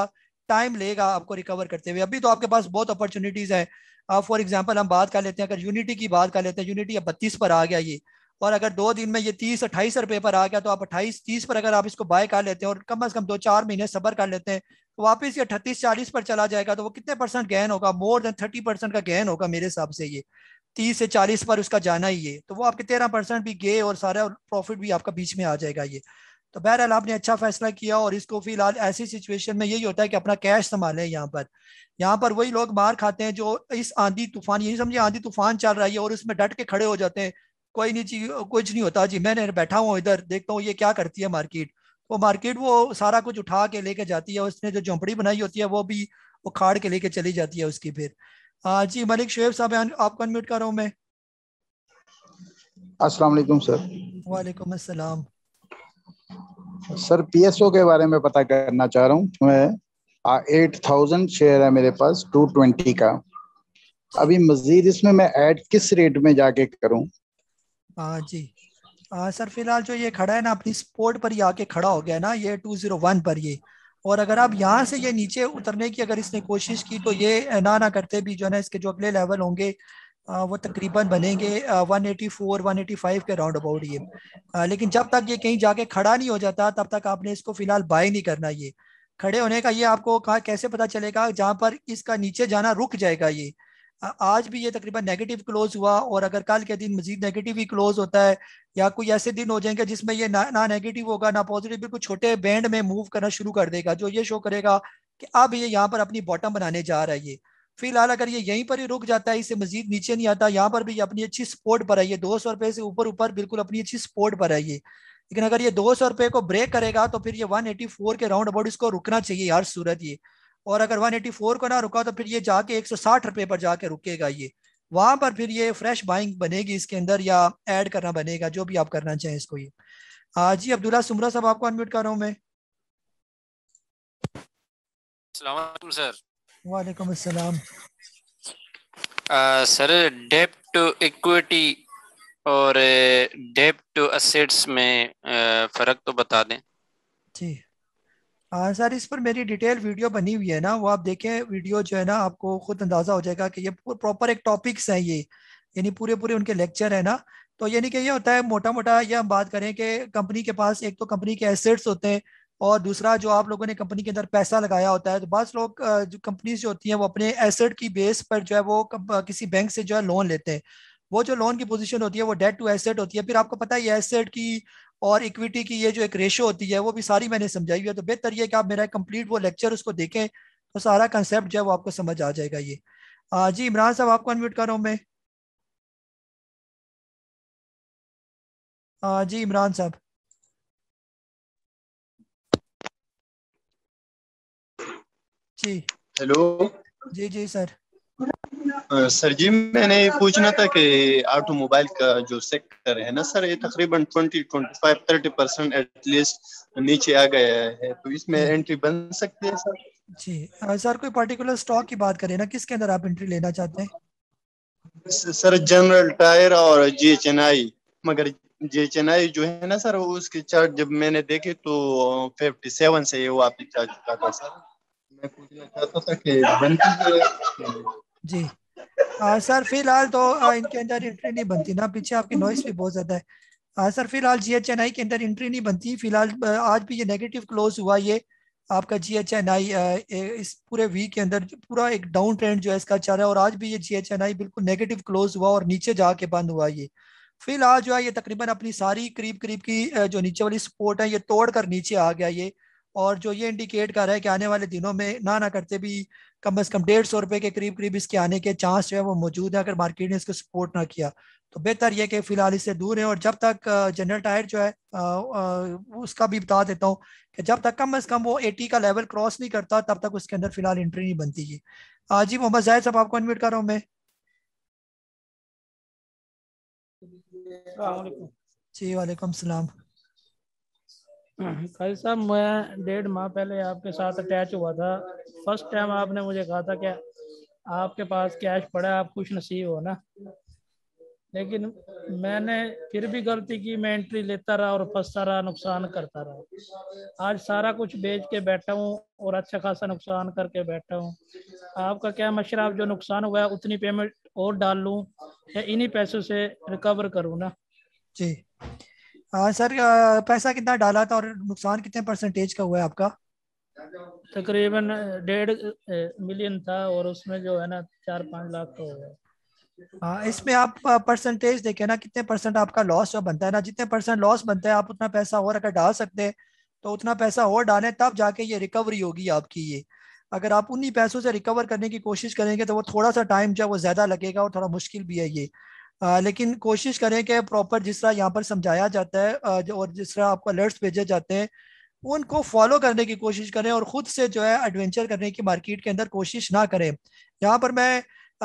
टाइम लेगा आपको रिकवर करते हुए। अभी तो आपके पास बहुत अपॉर्चुनिटीज़ है। आप फॉर एग्ज़ाम्पल हम बात कर लेते हैं, अगर यूनिटी की बात कर लेते हैं यूनिटी अब बत्तीस पर आ गया ये। और अगर दो दिन में ये तीस, अट्ठाईस रुपए पर आ गया तो आप अट्ठाईस, तीस पर अगर आप इसको बाय कर लेते हैं और कम अज कम दो चार महीने सबर कर लेते हैं तो वापस ये अट्ठतीस चालीस पर चला जाएगा तो वो कितने परसेंट गैन होगा? मोर देन थर्टी परसेंट का गैन होगा मेरे हिसाब से ये। तीस से चालीस पर उसका जाना ही है तो वो आपके तेरह परसेंट भी गए और सारा प्रॉफिट भी आपका बीच में आ जाएगा ये। तो बहरहाल आपने अच्छा फैसला किया और इसको फ़िलहाल ऐसी सिचुएशन में यही होता है कि अपना कैश संभालें यहाँ पर। यहाँ पर वही लोग मार खाते हैं जो इस आंधी तूफ़ान यही समझिए आंधी तूफ़ान चल रहा है और उसमें डट के खड़े हो जाते हैं। कोई नहीं चीज़ कुछ नहीं होता जी। मैंने बैठा हूँ इधर देखता हूँ ये क्या करती है मार्केट वो मार्केट वो सारा कुछ उठा के लेके जाती है उसने जो झोंपड़ी बनाई होती है वो भी वो खाड़ के लेके चली जाती है उसकी फिर। हाँ जी मलिक शुएब साहब आपको अनम्यूट कर रहा हूँ मैं। अस्सलाम वालेकुम सर। वालेकुम अस्सलाम। सर पीएसओ के बारे में पता करना चाह रहा हूँ। मैं एट थाउज़ेंड शेयर है मेरे पास टू ट्वेंटी का। अभी मजीद इसमें मैं ऐड किस रेट में जाके करूँ? हाँ जी। आ, सर फ़िलहाल जो ये खड़ा है ना अपनी स्पोर्ट पर ही आके खड़ा हो गया ना ये टू ज़ीरो वन पर ये। और अगर आप यहाँ से ये नीचे उतरने की अगर इसने कोशिश की तो ये ना ना करते भी जो है ना इसके जो अगले लेवल होंगे वो तकरीबन बनेंगे 184 185 के राउंड अबाउट ये। लेकिन जब तक ये कहीं जाके खड़ा नहीं हो जाता, तब तक आपने इसको फ़िलहाल बाय नहीं करना ये। खड़े होने का ये आपको कहा, कैसे पता चलेगा जहाँ पर इसका नीचे जाना रुक जाएगा ये। आज भी ये तकरीबन नेगेटिव क्लोज हुआ और अगर कल के दिन मजीद नेगेटिव ही क्लोज होता है या कोई ऐसे दिन हो जाएँगे जिसमें ये ना ना नेगेटिव होगा, ना पॉजिटिव बिल्कुल छोटे बैंड में मूव करना शुरू कर देगा, जो ये शो करेगा कि अब ये यहाँ पर अपनी बॉटम बनाने जा रहा है ये। फ़िलहाल अगर ये यहीं पर ही रुक जाता है, इससे मजीद नीचे नहीं आता, यहाँ पर भी अपनी अच्छी स्पोर्ट पर आइए, दो सौ रुपए से ऊपर ऊपर बिल्कुल अपनी अच्छी स्पोर्ट पर है ये लेकिन अगर ये दो सौ रुपए को ब्रेक करेगा तो फिर ये वन एटी फोर के राउंड अबाउट इसको रुकना चाहिए हर सूरत ये। और अगर वन एटी फोर को ना रुका तो फिर ये जाके एक सौ साठ रुपए पर जाके रुकेगा ये। वहाँ पर फिर ये फ्रेश बाइंग बनेगी इसके अंदर या ऐड करना बनेगा, जो भी आप करना चाहें इसको ये। जी, अब्दुल्ला सुमरा साहब, आपको अनम्यूट कर रहा हूँ मैं। सर। वालेकुम अस्सलाम। सर डेप टू इक्विटी और डेप टू असेट्स में फ़र्क तो बता दें। जी। हाँ सर इस पर मेरी डिटेल वीडियो बनी हुई है ना वो आप देखें वीडियो जो है ना आपको खुद अंदाज़ा हो जाएगा कि ये प्रॉपर एक टॉपिक्स हैं ये। यानी पूरे पूरे उनके लेक्चर है ना तो यानी कि ये होता है मोटा मोटा ये हम बात करें कि कंपनी के पास एक तो कंपनी के एसेट्स होते हैं और दूसरा जो आप लोगों ने कंपनी के अंदर पैसा लगाया होता है तो बस लोग जो कंपनीज़ जो होती हैं वो अपने एसेट की बेस पर जो है वो किसी बैंक से जो है लोन लेते हैं। वो जो लोन की पोजीशन होती है वो डेट टू एसेट होती है। फिर आपको पता है ये एसेट की और इक्विटी की ये जो एक रेशो होती है वो भी सारी मैंने समझाई है। तो बेहतर ये कि आप मेरा कंप्लीट वो लेक्चर उसको देखें तो सारा कंसेप्ट जो है वो आपको समझ आ जाएगा ये। आ, जी इमरान साहब आपको अनम्यूट कर रहा हूँ मैं? आ, जी इमरान साहब। जी। हेलो। जी जी सर। सर जी मैंने पूछना था कि ऑटोमोबाइल का जो सेक्टर है ना सर ये तकरीबन 20 25 30 परसेंट एटलीस्ट नीचे आ गया है तो इसमें एंट्री बन सकती है सर? जी। सर कोई पर्टिकुलर स्टॉक की बात करें ना किसके अंदर आप एंट्री लेना चाहते हैं? सर जनरल टायर और जी एच एन आई मगर जी एच एन आई जो है ना सर उसके चार्ट जब मैंने देखे तो फिफ्टी सेवन से वो आप जा चुका था सर। मैं पूछना चाहता था कि बनती जी। आ, सर फ़िलहाल तो आ, इनके अंदर एंट्री नहीं बनती ना। पीछे आपकी नॉइस भी बहुत ज़्यादा है। आ, सर फ़िलहाल जी एच एन आई के अंदर एंट्री नहीं बनती। फ़िलहाल आज भी ये नेगेटिव क्लोज हुआ ये आपका जी एच एन आई इस पूरे वीक के अंदर पूरा एक डाउन ट्रेंड जो है इसका चल रहा है। और आज भी ये जी एच एन आई बिल्कुल नेगेटिव क्लोज हुआ और नीचे जाके बंद हुआ ये। फ़िलहाल जो है ये तकरीबन अपनी सारी करीब करीब की जो नीचे वाली सपोर्ट है ये तोड़ कर नीचे आ गया ये। और जो ये इंडिकेट कर रहा है कि आने वाले दिनों में ना ना करते भी कम अज कम डेढ़ सौ रुपए के करीब करीब इसके आने के चांस जो है वो मौजूद है अगर मार्केट ने इसको सपोर्ट ना किया। तो बेहतर यह कि फ़िलहाल इससे दूर है और जब तक जनरल टायर जो है आ, आ, उसका भी बता देता हूँ कि जब तक कम अज कम वो एटी का लेवल क्रॉस नहीं करता तब तक उसके अंदर फ़िलहाल एंट्री नहीं बनती जी। जी मोहम्मद जायद साहब आपको अनम्यूट कर रहा हूँ मैं। जी वालेकुम सलाम। भाई साहब मैं डेढ़ माह पहले आपके साथ अटैच हुआ था। फ़र्स्ट टाइम आपने मुझे कहा था कि आपके पास कैश पड़ा आप खुश नसीब हो ना। लेकिन मैंने फिर भी गलती की, मैं एंट्री लेता रहा और फंसता रहा, नुकसान करता रहा। आज सारा कुछ बेच के बैठा हूँ और अच्छा खासा नुकसान करके बैठा हूँ। आपका क्या मशरा जो नुकसान हुआ है, उतनी पेमेंट और डाल लूँ या इन्हीं पैसों से रिकवर करूँ ना? जी। हाँ सर पैसा कितना डाला था और नुकसान कितने परसेंटेज का हुआ है आपका? तकरीबन डेढ़ मिलियन था और उसमें जो है ना चार पाँच लाख का हो। गया हाँ इसमें आप परसेंटेज देखे ना कितने परसेंट आपका लॉस जो बनता है ना जितने परसेंट लॉस बनता है आप उतना पैसा और अगर डाल सकते हैं तो उतना पैसा और डालें तब जाके ये रिकवरी होगी आपकी ये। अगर आप उन्हीं पैसों से रिकवर करने की कोशिश करेंगे तो वो थोड़ा सा टाइम जो है वो ज़्यादा लगेगा और थोड़ा मुश्किल भी है ये। आ, लेकिन कोशिश करें कि प्रॉपर जिस तरह यहाँ पर समझाया जाता है और जिस तरह आपको अलर्ट्स भेजे जाते हैं उनको फॉलो करने की कोशिश करें और ख़ुद से जो है एडवेंचर करने की मार्केट के अंदर कोशिश ना करें। यहाँ पर मैं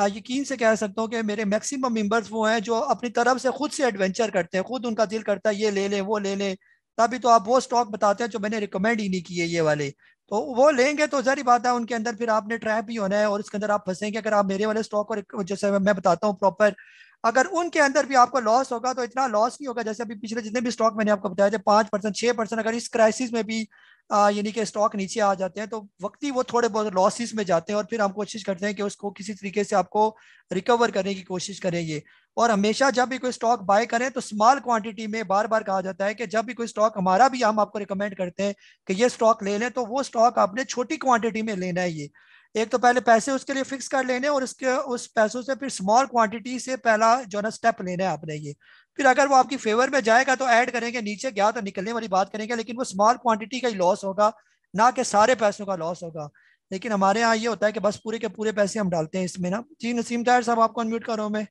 यकीन से कह सकता हूँ कि मेरे मैक्सिमम मेंबर्स वो हैं जो अपनी तरफ़ से खुद से एडवेंचर करते हैं खुद उनका दिल करता है ये ले लें वो ले लें तभी तो आप वो स्टॉक बताते हैं जो मैंने रिकमेंड ही नहीं किए ये वाले। तो वो लेंगे तो जहरी बात है उनके अंदर फिर आपने ट्रैप भी होना है और उसके अंदर आप फंसेंगे। अगर आप मेरे वाले स्टॉक और जैसे मैं बताता हूँ प्रॉपर अगर उनके अंदर भी आपको लॉस होगा तो इतना लॉस नहीं होगा, जैसे अभी पिछले जितने भी स्टॉक मैंने आपको बताया थे, पाँच परसेंट, छह परसेंट, अगर इस क्राइसिस में भी यानी कि स्टॉक नीचे आ जाते हैं तो वक्ती वो थोड़े बहुत लॉसिस में जाते हैं और फिर हम कोशिश करते हैं कि उसको किसी तरीके से आपको रिकवर करने की कोशिश करें ये। और हमेशा जब भी कोई स्टॉक बाय करें तो स्मॉल क्वांटिटी में बार बार कहा जाता है कि जब भी कोई स्टॉक हमारा भी, हम आपको रिकमेंड करते हैं कि ये स्टॉक ले लें तो वो स्टॉक आपने छोटी क्वांटिटी में लेना है ये। एक तो पहले पैसे उसके लिए फिक्स कर लेने और उसके, उस पैसों से फिर स्मॉल क्वांटिटी से पहला जो ना स्टेप लेना है आपने ये। फिर अगर वो आपकी फेवर में जाएगा तो ऐड करेंगे, नीचे गया तो निकलने वाली बात करेंगे, लेकिन वो स्मॉल क्वांटिटी का ही लॉस होगा, ना कि सारे पैसों का लॉस होगा। लेकिन हमारे यहाँ ये होता है कि बस पूरे के पूरे पैसे हम डालते हैं इसमें ना। जी नसीम तायर साहब, आपको अनम्यूट करो मैं?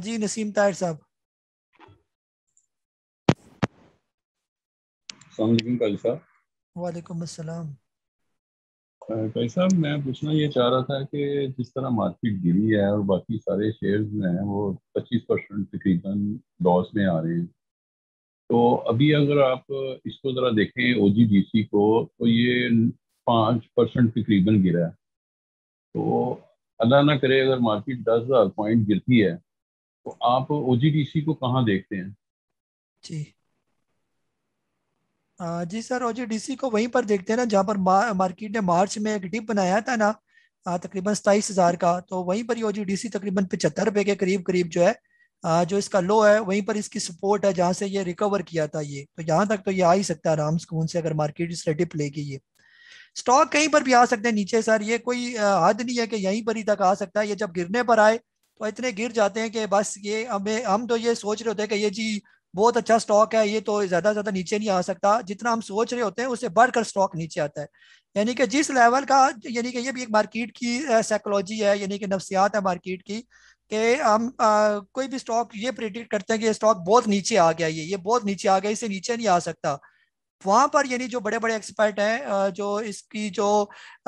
जी नसीम तायर साहब। वालेकुम अस्सलाम। भाई साहब मैं पूछना ये चाह रहा था कि जिस तरह मार्केट गिरी है और बाकी सारे शेयर्स में हैं वो 25 परसेंट तकरीबन लॉस में आ रहे हैं। तो अभी अगर आप इसको ज़रा देखें ओजीडीसी को तो ये पाँच परसेंट तकरीबन गिरा है। तो अल्लाह ना करे अगर मार्केट दस हज़ार पॉइंट गिरती है तो आप ओजीडीसी को कहाँ देखते हैं? जी। जी सर ओजीडीसी को वहीं पर देखते हैं ना, जहाँ पर मार्केट ने मार्च में एक डिप बनाया था ना तकरीबन सताईस हज़ार का तो वहीं पर ही जी ओजीडीसी तकरीबन पचहत्तर रुपए के करीब करीब जो है जो इसका लो है, वहीं पर इसकी सपोर्ट है, जहाँ से ये रिकवर किया था ये। तो यहाँ तक तो ये आ ही सकता है आराम सुकून से, अगर मार्केट इस डिप लेगी ये। स्टॉक कहीं पर भी आ सकते हैं नीचे, सर, ये कोई हद नहीं है कि यहीं पर ही तक आ सकता है, ये जब गिरने पर आए तो इतने गिर जाते हैं कि बस ये हमें, हम तो ये सोच रहे होते हैं कि ये जी बहुत अच्छा स्टॉक है ये तो ज़्यादा ज़्यादा नीचे नहीं आ सकता। जितना हम सोच रहे होते हैं उससे बढ़कर स्टॉक नीचे आता है। यानी कि जिस लेवल का यानी कि ये भी एक मार्केट की साइकोलॉजी है यानी कि नफसियात है मार्केट की कि हम आ, कोई भी स्टॉक ये प्रिडिक्ट करते हैं कि ये स्टॉक बहुत नीचे आ गया ये ये बहुत नीचे आ गया इससे नीचे नहीं आ सकता। वहाँ पर यानी जो बड़े बड़े एक्सपर्ट हैं जो इसकी जो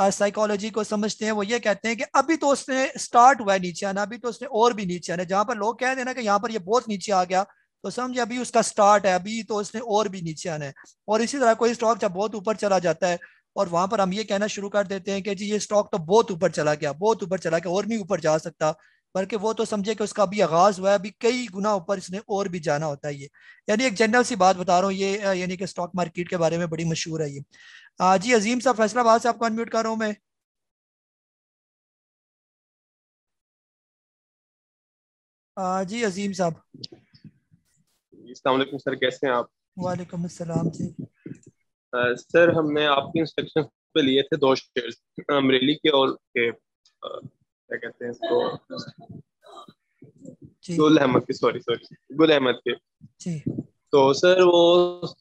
साइकोलॉजी को समझते हैं वो ये कहते हैं कि अभी तो उसने स्टार्ट हुआ है नीचे आना अभी तो उसने और भी नीचे आना जहाँ पर लोग कह देना कि यहाँ पर ये बहुत नीचे आ गया तो समझे अभी उसका स्टार्ट है, अभी तो उसने और भी नीचे आना है। और इसी तरह कोई स्टॉक जब बहुत ऊपर चला जाता है, और वहाँ पर हम ये कहना शुरू कर देते हैं कि जी, ये स्टॉक तो बहुत ऊपर चला गया, बहुत ऊपर चला गया, और नहीं ऊपर जा सकता। बल्कि वो तो समझे कि उसका अभी आगाज़ हुआ है, अभी कई गुना ऊपर इसने और भी जाना होता है ये। यानी एक जनरल सी बात बता रहा हूँ, ये यानी कि स्टॉक मार्केट के बारे में बड़ी मशहूर है ये। जी, अजीम साहब, फैसलाबाद से आपको अनम्यूट कर रहा हूँ मैं। जी, अजीम साहब। वालेकुम सर कैसे हैं आप? वालेकुम अस्सलाम जी। सर हमने आपके इंस्ट्रक्शन पे लिए थे दो शेयर अमरेली के और के क्या कहते हैं इसको? गुल अहमद के सॉरी सॉरी गुल अहमद के। जी। तो सर वो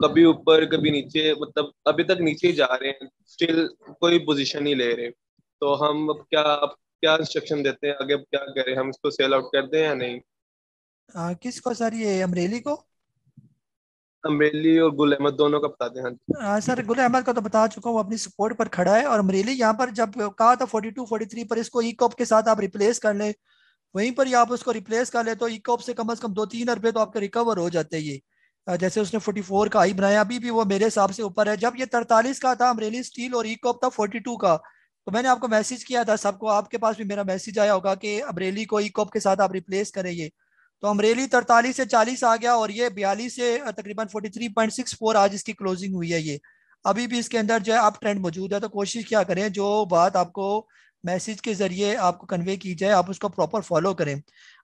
कभी ऊपर कभी नीचे मतलब अभी तक नीचे ही जा रहे हैं स्टिल कोई पोजीशन नहीं ले रहे। तो हम अब क्या अब क्या इंस्ट्रक्शन देते हैं? आगे क्या करें? हम इसको सेल आउट कर दें या नहीं? आ, किसको सर ये अमरेली को? अमरेली और गुल अहमद दोनों का बता दें हाँ सर गुल अहमद का तो बता चुका हूँ अपनी सपोर्ट पर खड़ा है और अमरेली यहाँ पर जब कहा था 42 43 पर इसको ई कॉप के साथ आप रिप्लेस कर ले वहीं पर आप उसको रिप्लेस कर ले तो ई कॉप से कम अज कम दो तीन रुपए तो आपके रिकवर हो जाते ये। जैसे उसने 44 का आई बनाया अभी भी वो मेरे हिसाब से ऊपर है। जब ये तरतालीस का था अमरेली स्टील और ई कॉप था 42 का तो मैंने आपको मैसेज किया था सबको आपके पास भी मेरा मैसेज आया होगा कि अमरेली को ई कॉप के साथ आप रिप्लेस करें ये। तो अमरेली तरतालीस से चालीस आ गया और ये बयालीस से तकरीबन forty three point six four आज इसकी क्लोजिंग हुई है ये। अभी भी इसके अंदर जो है आप ट्रेंड मौजूद है तो कोशिश क्या करें, जो बात आपको मैसेज के ज़रिए आपको कन्वे की जाए, आप उसको प्रॉपर फॉलो करें।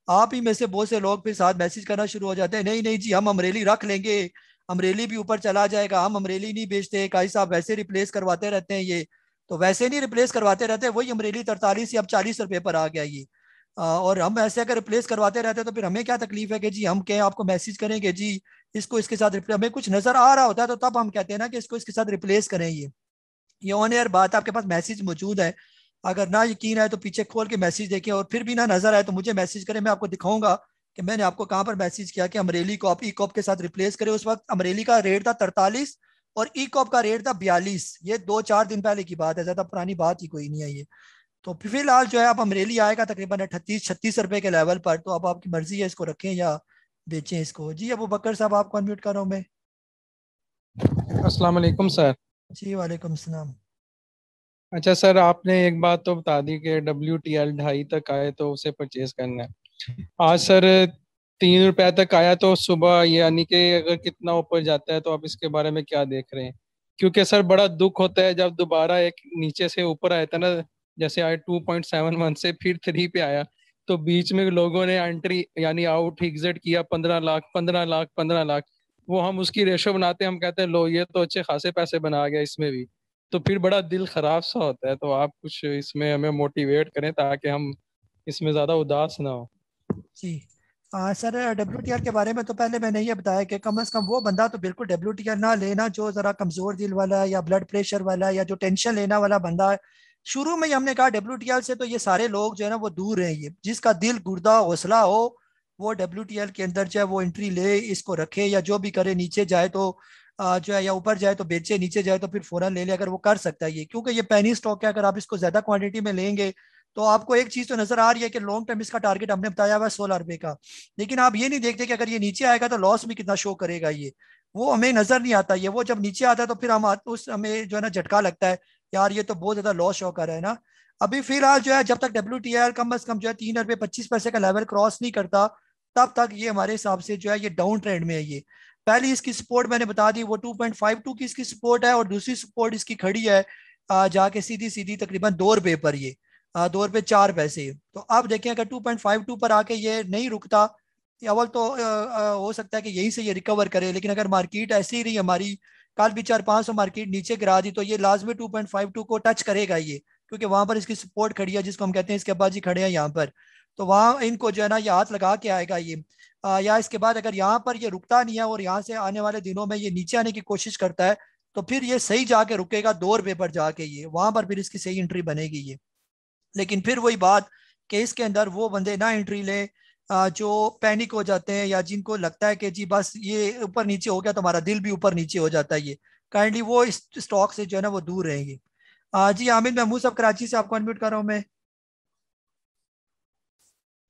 आप ही में से बहुत से लोग फिर साथ मैसेज करना शुरू हो जाते हैं, नहीं नहीं जी, हम अमरेली रख लेंगे, अमरेली भी ऊपर चला जाएगा, हम अमरेली नहीं बेचते काई साहब वैसे रिप्लेस करवाते रहते हैं ये। तो वैसे नहीं रिप्लेस करवाते रहते, वही अमरेली तरतालीस या अब चालीस रुपए पर आ गया ये। और हम ऐसे अगर रिप्लेस करवाते रहते हैं तो फिर हमें क्या तकलीफ़ है कि जी, हम क्या आपको मैसेज करेंगे जी, इसको इसके साथ हमें कुछ नज़र आ रहा होता है तो तब हम कहते हैं ना कि इसको इसके साथ रिप्लेस करें ये। ये ऑन एयर बात आपके पास मैसेज मौजूद है। अगर ना यकीन है तो पीछे खोल के मैसेज देखें, और फिर भी ना नज़र आए तो मुझे मैसेज करें, मैं आपको दिखाऊँगा कि मैंने आपको कहाँ पर मैसेज किया कि अमरेली को आप ई कॉप के साथ रिप्लेस करें। उस वक्त अमरेली का रेट था तरतालीस और ई कॉप का रेट था बयालीस। ये दो चार दिन पहले की बात है, ज़्यादा पुरानी बात ही कोई नहीं है ये। तो फ़िलहाल जो है आप अमरेली आएगा तकरीबन अठतीस छत्तीस रुपए के लेवल पर। तो अब आपकी मर्ज़ी है इसको रखें या बेचें इसको। जी अबू बकर साहब आपको अनम्यूट कर रहा हूँ मैं। अस्सलाम वालेकुम सर। जी वालेकुम सलाम। अच्छा सर आपने एक बात तो बता दी कि डब्ल्यू टी एल ढाई तक आए तो उसे परचेज करना है। आज सर तीन रुपए तक आया तो सुबह यानी कि अगर कितना ऊपर जाता है तो आप इसके बारे में क्या देख रहे हैं? क्योंकि सर बड़ा दुख होता है जब दोबारा एक नीचे से ऊपर आया था ना जैसे आए टू पॉइंट सेवन वन से फिर थ्री पे आया तो बीच में लोगों ने एंट्री यानी आउट एग्जिट किया पंद्रह लाख पंद्रह लाख पंद्रह लाख। वो हम उसकी रेशो बनाते हैं हम कहते हैं लो ये तो अच्छे खासे पैसे बना गया इसमें भी। तो फिर बड़ा दिल खराब सा होता है तो आप कुछ इसमें हमें मोटिवेट करें ताकि हम इसमें ज़्यादा उदास ना हो। जी। आ, सर डब्ल्यू के बारे में तो पहले मैंने ये बताया कि कम अज़ कम वो बंदा तो बिल्कुल डब्ल्यू ना लेना जो ज़रा कमज़ोर दिल वाला या ब्लड प्रेशर वाला या जो टेंशन लेना वाला बंदा शुरू में ही हमने कहा डब्ल्यूटीएल से तो ये सारे लोग जो है ना वो दूर ये। जिसका दिल गुर्दा हौसला हो, वो डब्ल्यूटीएल के अंदर जो है वो एंट्री ले, इसको रखे या जो भी करे, नीचे जाए तो जो है या ऊपर जाए तो बेचे, नीचे जाए तो फिर फ़ौरन ले ले, अगर वो कर सकता है ये। क्योंकि ये पैनी स्टॉक है, अगर आप इसको ज़्यादा क्वांटिटी में लेंगे तो आपको एक चीज़ तो नज़र आ रही है कि लॉन्ग टर्म इसका टारगेट हमने बताया हुआ है सोलह रुपए का। लेकिन आप ये नहीं देखते कि अगर ये नीचे आएगा तो लॉस भी कितना शो करेगा ये। वो हमें नज़र नहीं आता। ये वो जब नीचे आता है तो फिर हम उस हमें जो है ना झटका लगता है यार ये तो बहुत ज़्यादा लॉस शो कर रहा है ना। अभी फ़िलहाल जो है, जब तक डब्ल्यू कम अज कम जो है तीन रुपये पच्चीस पैसे का लेवल क्रॉस नहीं करता, तब तक ये हमारे हिसाब से जो है, ये डाउन ट्रेंड में है ये। पहली इसकी सपोर्ट मैंने बता दी, वो 2.52 की इसकी सपोर्ट है और दूसरी सपोर्ट इसकी खड़ी है जाके सीधी सीधी तकरीबन दो रुपए पर ये दो रुपए चार पैसे। तो अब देखें, अगर 2.52 पर आके ये नहीं रुकता अव्वल तो हो सकता है कि यहीं से ये रिकवर करे, लेकिन अगर मार्केट ऐसी ही रही हमारी कल भी चार पाँच सौ मार्केट नीचे गिरा दी तो ये लाजमी टू पॉइंट फाइव टू को टच करेगा ये क्योंकि वहाँ पर इसकी सपोर्ट खड़ी है जिसको हम कहते हैं इसके अब्बा जी खड़े हैं यहाँ पर। तो वहाँ इनको जो है ना ये हाथ लगा के आएगा ये। आ, या इसके बाद अगर यहाँ पर ये रुकता नहीं है और यहाँ से आने वाले दिनों में ये नीचे आने की कोशिश करता है तो फिर ये सही जाके रुकेगा दो रुपये पर जाके ये वहाँ पर फिर इसकी सही एंट्री बनेगी ये। लेकिन फिर वही बात कि इसके अंदर वो बंदे ना एंट्री ले जो पैनिक हो जाते हैं या जिनको लगता है कि जी बस ये ऊपर नीचे हो गया तो हमारा दिल भी ऊपर नीचे हो जाता है ये। काइंडली वो इस स्टॉक से जो है ना वो दूर रहेंगे। जी आमिर महमूद साहब कराची से आपको अनम्यूट कर रहा हूँ मैं।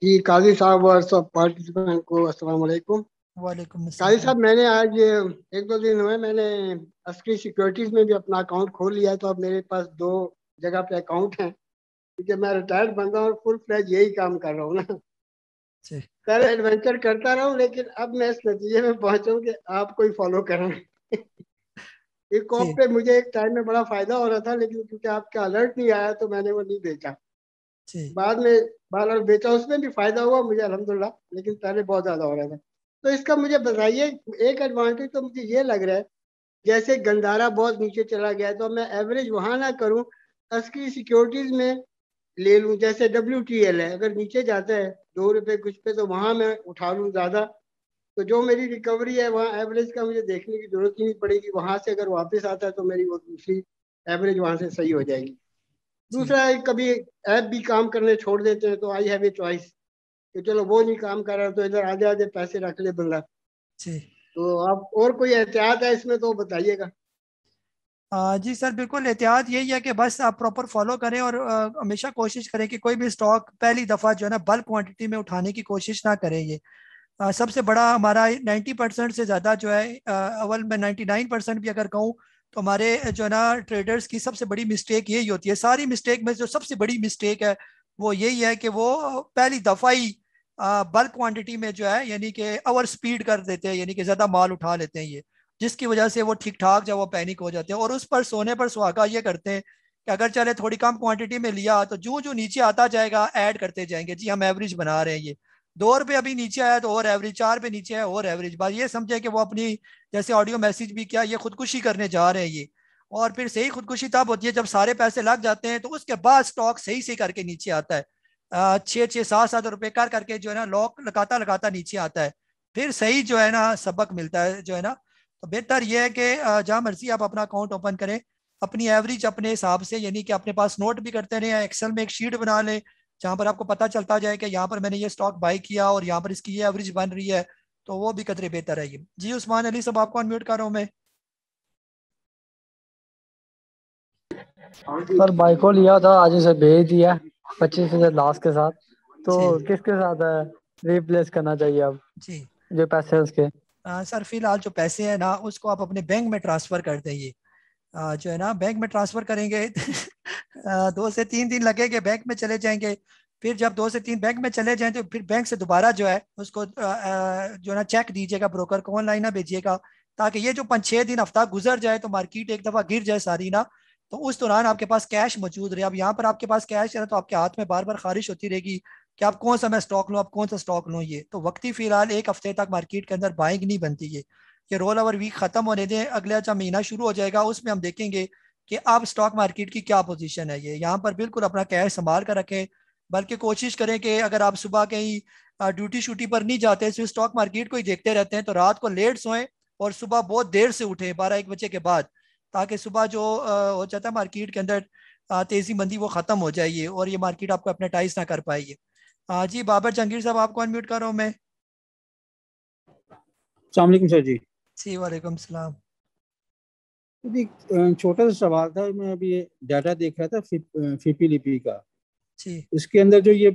जी काजी साहब और सब पार्टिसिपेंट को अस्सलाम वालेकुम। वालेकुम काजी साहब मैंने आज एक दो दिन हुए मैंने अस्करी सिक्योरिटीज में भी अपना अकाउंट खोल लिया तो अब मेरे पास दो जगह पे अकाउंट है क्योंकि मैं रिटायर्ड बंदा और फुल फ्लैज यही काम कर रहा हूँ ना। पहले एडवेंचर करता रहा हूँ लेकिन अब मैं इस नतीजे में पहुँचा कि आपको ही फॉलो कर। एक कॉप पे मुझे एक टाइम में बड़ा फ़ायदा हो रहा था लेकिन क्योंकि आपका अलर्ट नहीं आया तो मैंने वो नहीं बेचा बाद में बार बेचा उसमें भी फ़ायदा हुआ मुझे अलहमदुल्ला लेकिन पहले बहुत ज़्यादा हो रहा था। तो इसका मुझे बताइए एक एडवांटेज तो मुझे ये लग रहा है जैसे गंदारा बहुत नीचे चला गया तो मैं एवरेज वहाँ ना करूँ अस्करी सिक्योरिटीज में ले लूँ जैसे डब्ल्यू टी एल है अगर नीचे जाता है दो रुपए कुछ पे तो वहाँ मैं उठा लूँ ज़्यादा। तो जो मेरी रिकवरी है वहाँ एवरेज का मुझे देखने की ज़रूरत ही नहीं पड़ेगी। वहाँ से अगर वापस आता है तो मेरी वो दूसरी एवरेज वहाँ से सही हो जाएगी। दूसरा है कभी ऐप भी काम करने छोड़ देते हैं तो आई हैव ए चॉइस कि चलो वो नहीं काम कर रहा तो इधर आधे आधे पैसे रख ले बंदा। तो आप और कोई एहतियात है इसमें तो बताइएगा। जी सर बिल्कुल एहतियात यही है कि बस आप प्रॉपर फॉलो करें और हमेशा कोशिश करें कि कोई भी स्टॉक पहली दफ़ा जो है ना बल्क क्वांटिटी में उठाने की कोशिश ना करें ये। आ, सबसे बड़ा हमारा 90 परसेंट से ज़्यादा जो है अव्वल में 99 परसेंट भी अगर कहूँ तो हमारे जो है ना ट्रेडर्स की सबसे बड़ी मिस्टेक यही होती है। सारी मिस्टेक में जो सबसे बड़ी मिस्टेक है वो यही है कि वो पहली दफ़ा ही बल्क क्वांटिटी में जो है यानी कि ओवर स्पीड कर देते हैं यानी कि ज़्यादा माल उठा लेते हैं ये। जिसकी वजह से वो ठीक ठाक जब वो पैनिक हो जाते हैं और उस पर सोने पर सुहागा ये करते हैं कि अगर चले थोड़ी कम क्वांटिटी में लिया तो जो जो नीचे आता जाएगा ऐड करते जाएँगे। जी, हम एवरेज बना रहे हैं ये। दो रुपये अभी नीचे आया तो और एवरेज चार पे नीचे है और एवरेज बात ये समझे कि वो अपनी जैसे ऑडियो मैसेज भी किया ये खुदकुशी करने जा रहे हैं ये। और फिर सही खुदकुशी तब होती है जब सारे पैसे लग जाते हैं तो उसके बाद स्टॉक सही सही करके नीचे आता है। छः छः सात सात रुपये कर करके जो है ना लॉक लगाता लगाता नीचे आता है। फिर सही जो है ना, सबक मिलता है, जो है ना बेहतर यह है कि जहाँ मर्ज़ी आप अपना अकाउंट ओपन करें अपनी एवरेज अपने हिसाब से यानी कि अपने पास नोट भी करते रहे एक्सेल में एक शीट बना लें जहाँ पर आपको पता चलता जाए कि यहाँ पर मैंने ये स्टॉक बाई किया और यहाँ पर इसकी ये एवरेज बन रही है तो वो भी कदरे बेहतर है ये जी उस्मान अली सब आपको अनम्यूट कर रहा हूँ मैं। सर बाइक को लिया था आज उसे भेज दिया पच्चीस हज़ार लास्ट के साथ। तो किसके साथ रिप्लेस करना चाहिए अब? जी। जो पैसे उसके। सर, फ़िलहाल जो पैसे हैं ना, उसको आप अपने बैंक में ट्रांसफ़र कर देंगे। जो है ना, बैंक में ट्रांसफ़र करेंगे। दो से तीन दिन लगेंगे, बैंक में चले जाएँगे। फिर जब दो से तीन बैंक में चले जाएँ तो फिर बैंक से दोबारा जो है, उसको जो है ना चेक दीजिएगा ब्रोकर को ऑनलाइन ना भेजिएगा, ताकि ये जो पाँच छः दिन हफ़्ता गुजर जाए तो मार्केट एक दफ़ा गिर जाए सारी ना तो उस दौरान आपके पास कैश मौजूद रहे। अब यहाँ पर आपके पास कैश है तो आपके हाथ में बार बार खारिश होती रहेगी। कि आप कौन सा मैं स्टॉक लूँ, आप कौन सा स्टॉक लूँ ये। तो वक्ती फ़िलहाल एक हफ़्ते तक मार्केट के अंदर बाइंग नहीं बनती है ये रोल ओवर वीक खत्म होने दें, अगले अच्छा महीना शुरू हो जाएगा, उसमें हम देखेंगे कि आप स्टॉक मार्केट की क्या पोजीशन है ये। यहाँ पर बिल्कुल अपना कैश संभाल कर रखें, बल्कि कोशिश करें कि अगर आप सुबह कहीं ड्यूटी शूटी पर नहीं जाते, सिर्फ़ स्टॉक मार्केट को ही देखते रहते हैं तो रात को लेट सोएँ और सुबह बहुत देर से उठें, बारह एक बजे के बाद, ताकि सुबह जो हो जाता है मार्केट के अंदर तेज़ी मंदी वो ख़त्म हो जाइए और ये मार्केट आपको अपनेटाइज ना कर पाइए जी बाबर जहांगीर साहब आपको अनम्यूट कर रहा हूँ मैं। सर जी। जी वालेकुम सलाम। छोटा सा सवाल था मैं अभी डाटा देख रहा था फिपी लिपि का। जी। इसके अंदर जो ये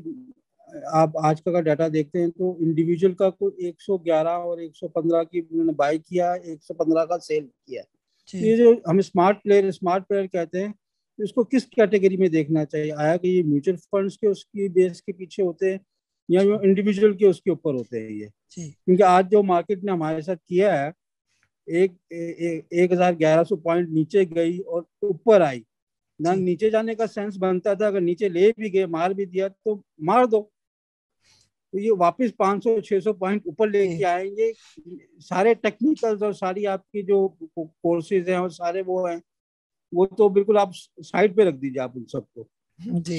आप आज का डाटा देखते हैं तो इंडिविजुअल का कोई 111 और 115 की उन्होंने बाय किया 115 का सेल किया तो ये जो हम स्मार्ट प्लेयर स्मार्ट प्लेयर कहते हैं इसको किस कैटेगरी में देखना चाहिए? आया कि ये म्यूचुअल फंड्स के उसकी बेस के पीछे होते हैं या जो इंडिविजुअल के उसके ऊपर होते हैं ये? क्योंकि आज जो मार्केट ने हमारे साथ किया है एक एक हज़ार ग्यारह सौ पॉइंट नीचे गई और ऊपर आई। ना नीचे जाने का सेंस बनता था अगर नीचे ले भी गए मार भी दिया तो मार दो। तो ये वापस 500 600 पॉइंट ऊपर लेके आएँगे। सारे टेक्निकल्स और सारी आपकी जो कोर्सेज हैं और सारे वो हैं वो तो बिल्कुल आप साइड पे रख दीजिए आप उन सबको।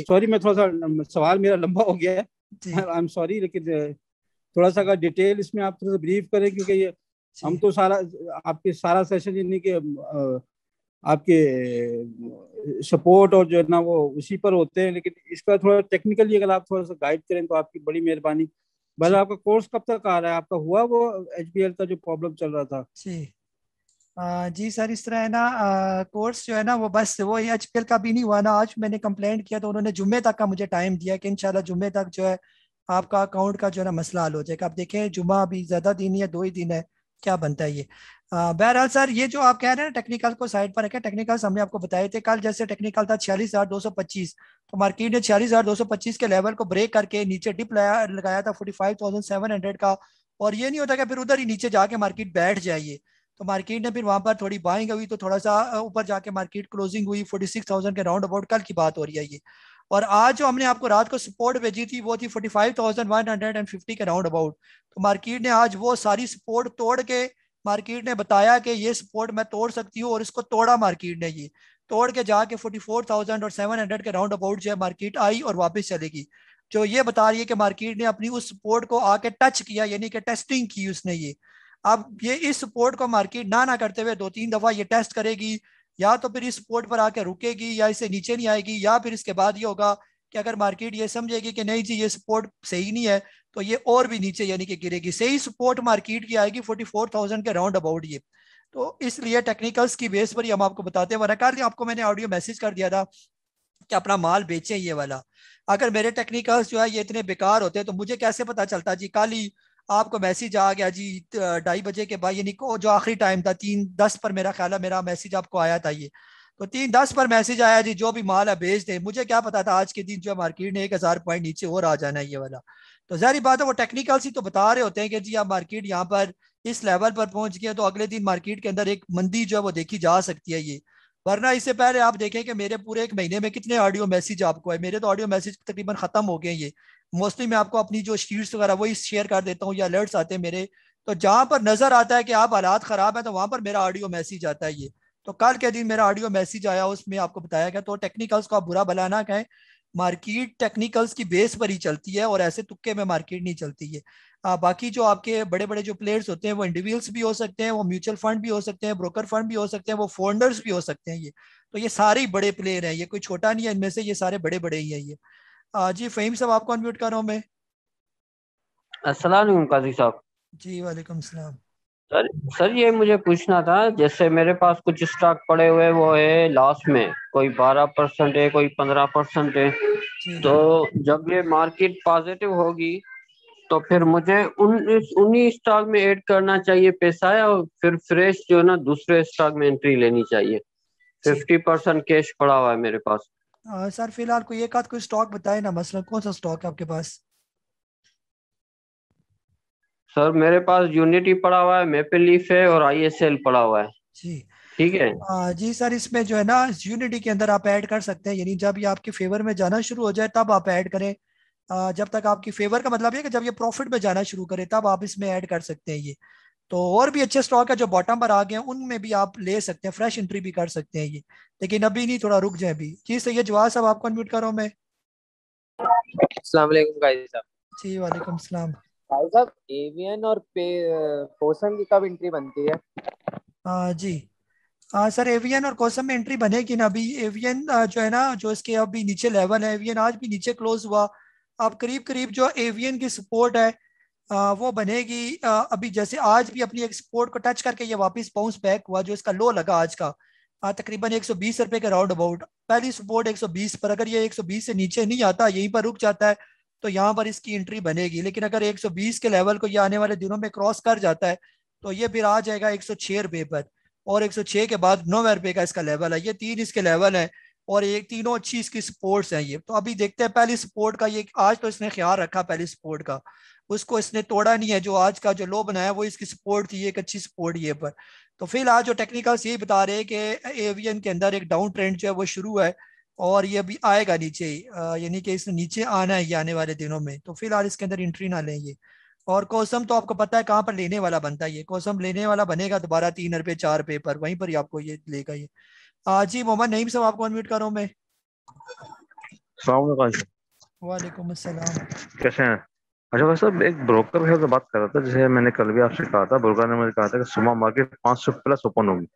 सॉरी मैं थोड़ा सा सवाल मेरा लंबा हो गया है। आई एम सॉरी लेकिन थोड़ा सा डिटेल इसमें आप थोड़ा सा ब्रीफ करें क्योंकि ये हम तो सारा आपके सारा सेशन यानी कि आपके सपोर्ट और जो है ना वो उसी पर होते हैं लेकिन इसका थोड़ा टेक्निकली अगर आप थोड़ा सा गाइड करें तो आपकी बड़ी मेहरबानी। बस आपका कोर्स कब तक आ रहा है? आपका हुआ वो HBL का जो प्रॉब्लम चल रहा था? जी सर, इस तरह है ना कोर्स जो है ना, वो बस वो एच का भी नहीं हुआ ना, आज मैंने कंप्लेंट किया तो उन्होंने जुम्मे तक का मुझे टाइम दिया कि इंशाल्लाह जुम्मे तक जो है, आपका अकाउंट का जो है ना मसला हल हो जाएगा। आप देखें, जुम्मा अभी ज़्यादा दिन या दो ही दिन है, क्या बनता है ये? बहरहाल सर, ये जो आप कह रहे हैं ना टेक्निकल को साइड पर रखें टेक्निकल हमने आपको बताए थे, कल जैसे टेक्निकल था छियालीस हज़ार दो सौ पच्चीस तो मार्केट ने छियालीस हज़ार दो सौ पच्चीस के लेवल को ब्रेक करके नीचे डिप लगाया था forty five thousand seven hundred का, और ये नहीं होता कि फिर उधर ही नीचे जाके मार्केट बैठ जाइए तो मार्केट ने फिर वहाँ पर थोड़ी बाइंग हुई तो थोड़ा सा ऊपर जाके मार्केट क्लोजिंग हुई फोर्टी सिक्स थाउज़ेंड के राउंड अबाउट कल की बात हो रही है ये। और आज जो हमने आपको रात को सपोर्ट भेजी थी, वो थी forty five thousand one hundred and fifty के राउंड अबाउट तो मार्केट ने आज वो सारी सपोर्ट तोड़ के मार्केट ने बताया कि ये सपोर्ट मैं तोड़ सकती हूँ और इसको तोड़ा मार्केट ने ये। तोड़ के जाके फोर्टी फोर थाउज़ेंड और सेवन हंड्रेड के राउंड अबाउट जो है मार्केट आई और वापस चलेगी। जो ये बता रही है कि मार्केट ने अपनी उस सपोर्ट को आके टच किया, यानी कि टेस्टिंग की उसने ये। अब ये इस सपोर्ट को मार्केट ना ना करते हुए दो तीन दफ़ा ये टेस्ट करेगी, या तो फिर इस सपोर्ट पर आके रुकेगी, या इसे नीचे नहीं आएगी, या फिर इसके बाद ये होगा कि अगर मार्केट ये समझेगी कि नहीं जी, ये सपोर्ट सही नहीं है तो ये और भी नीचे यानी कि गिरेगी। सही सपोर्ट मार्केट की आएगी फोर्टी फोर थाउज़ेंड के राउंड अबाउट ये। तो इसलिए टेक्निकल्स की बेस पर ही हम आपको बताते हैं। वरना कल आपको मैंने ऑडियो मैसेज कर दिया था कि अपना माल बेचे ये वाला। अगर मेरे टेक्निकल्स जो है ये इतने बेकार होते तो मुझे कैसे पता चलता जी? कल ही आपको मैसेज आ गया जी ढाई बजे के बाद, यानी जो आखिरी टाइम था, तीन, दस पर मेरा ख्याल है, मेरा मैसेज आपको आया था ये। तो तीन, दस पर मैसेज आया जी, जो भी माल है भेज दे। मुझे क्या पता था, आज के दिन जो है मार्केट ने एक हज़ार पॉइंट नीचे और आ जाना है ये वाला। तो जहरी बात है, वो टेक्निकल सी तो बता रहे होते हैं कि जी, आप मार्केट यहाँ पर इस लेवल पर पहुँच गया तो अगले दिन मार्केट के अंदर एक मंदी जो है, वो देखी जा सकती है ये। वरना इससे पहले आप देखें कि मेरे पूरे एक महीने में कितने ऑडियो मैसेज आपको है मेरे तो ऑडियो मैसेज तकरीबन खत्म हो गए ये। मोस्टली मैं आपको अपनी जो शीट्स वगैरह वही शेयर कर देता हूँ या अलर्ट्स आते हैं मेरे। तो जहाँ पर नज़र आता है कि आप हालात खराब है तो वहाँ पर मेरा ऑडियो मैसेज आता है ये। तो कल के दिन मेरा ऑडियो मैसेज आया उसमें आपको बताया गया तो टेक्निकल्स को आप बुरा भला ना कहें। मार्केट टेक्निकल्स की बेस पर ही चलती है और ऐसे तुक्के में मार्केट नहीं चलती है आ, बाकी जो आपके बड़े बड़े जो प्लेयर्स होते हैं वो इंडिविजुअल्स भी हो सकते हैं वो म्यूचुअल फंड भी हो सकते हैं ब्रोकर फंड भी हो सकते हैं वो फोल्डर्स भी हो सकते हैं ये। तो ये सारे बड़े प्लेयर हैं ये कोई छोटा नहीं है इनमें से ये सारे बड़े बड़े ही है ये। जी फ़हीम साहब आपको अनम्यूट कर रहा हूँ मैं। काजी साहब। जी वालेकुम सलाम। सर सर ये मुझे पूछना था जैसे मेरे पास कुछ स्टॉक पड़े हुए वो है लॉस में कोई बारह परसेंट है कोई पंद्रह परसेंट है। तो जब ये मार्केट पॉजिटिव होगी तो फिर मुझे उन उन्हीं स्टॉक में ऐड करना चाहिए पैसा और फिर फ्रेश जो है ना दूसरे स्टॉक में एंट्री लेनी चाहिए? फिफ्टी परसेंट कैश पड़ा हुआ है मेरे पास। आ, सर फ़िलहाल कोई एक आध कोई स्टॉक बताए ना मसला कौन सा स्टॉक है आपके पास? सर मेरे पास यूनिटी पड़ा हुआ है मेपल लीफ है और आईएसएल पड़ा हुआ है। जी। ठीक है? आ, जी सर इसमें जो है ना यूनिटी के अंदर आप ऐड कर सकते हैं यानी जब ये आपके फेवर में जाना शुरू हो जाए तब आप ऐड करें। आ, जब तक आपकी फेवर का मतलब है कि जब ये प्रॉफिट में जाना शुरू करे तब आप इसमें ऐड कर सकते हैं ये। तो और भी अच्छे स्टॉक है जो बॉटम पर आ गए हैं उनमें भी आप ले सकते हैं फ्रेश एंट्री भी कर सकते हैं ये। लेकिन अभी नहीं थोड़ा रुक जाए अभी। जी सही जवाब साहब आपको अनम्यूट करो मैं। जी वालेकुम सलाम। भाई साहब एवीएन और कोसम की कब एंट्री बनती है? आ, जी। आ, सर एवीएन और कोसम में एंट्री बनेगी ना अभी। एवीएन जो है ना जो इसके अभी नीचे लेवल है एवीएन आज भी नीचे क्लोज हुआ। अब करीब करीब जो एवियन की सपोर्ट है वो बनेगी अभी जैसे आज भी अपनी एक सपोर्ट को टच करके ये वापस बाउंस बैक हुआ, जो इसका लो लगा आज का तकरीबन एक सौ बीस रुपए के राउंड अबाउट पहली सपोर्ट एक सौ बीस पर, अगर ये एक सौ बीस से नीचे नहीं आता, यहीं पर रुक जाता है तो यहाँ पर इसकी एंट्री बनेगी। लेकिन अगर 120 के लेवल को ये आने वाले दिनों में क्रॉस कर जाता है तो ये फिर आ जाएगा एक सौ पर, और 106 के बाद नौवे रुपये का इसका लेवल है। ये तीन इसके लेवल है, और ये तीनों अच्छी इसकी सपोर्ट्स हैं ये। तो अभी देखते हैं, पहली सपोर्ट का ये, आज तो इसने ख्याल रखा पहली सपोर्ट का। उसको इसने तोड़ा नहीं है जो आज का जो लो बनाया वो इसकी सपोर्ट थी एक अच्छी सपोर्ट ये पर। तो फ़िलहाल जो टेक्निकल्स यही बता रहे हैं कि एवियन के अंदर एक डाउन ट्रेंड जो है वो शुरू है और ये अभी आएगा नीचे यानी कि इसने नीचे आना है ये आने वाले दिनों में। तो फ़िलहाल इसके अंदर एंट्री ना लें ये। और कोसम तो आपको पता है कहाँ पर लेने वाला बनता है ये। कौसम लेने वाला बनेगा दोबारा तीन रुपये चार रुपये पर वहीं पर ही आपको ये लेगा ये। जी मोहम्मद नईम साहब आपको अनम्यूट करो मैं। वालेकुम अस्सलाम। कैसे हैं? अच्छा भाई साहब एक ब्रोकर तो बात कर रहा था जैसे मैंने कल भी आपसे कहा था ब्रोकर ने मुझे कहा था कि सुबह मार्केट पाँच सौ प्लस ओपन होगी।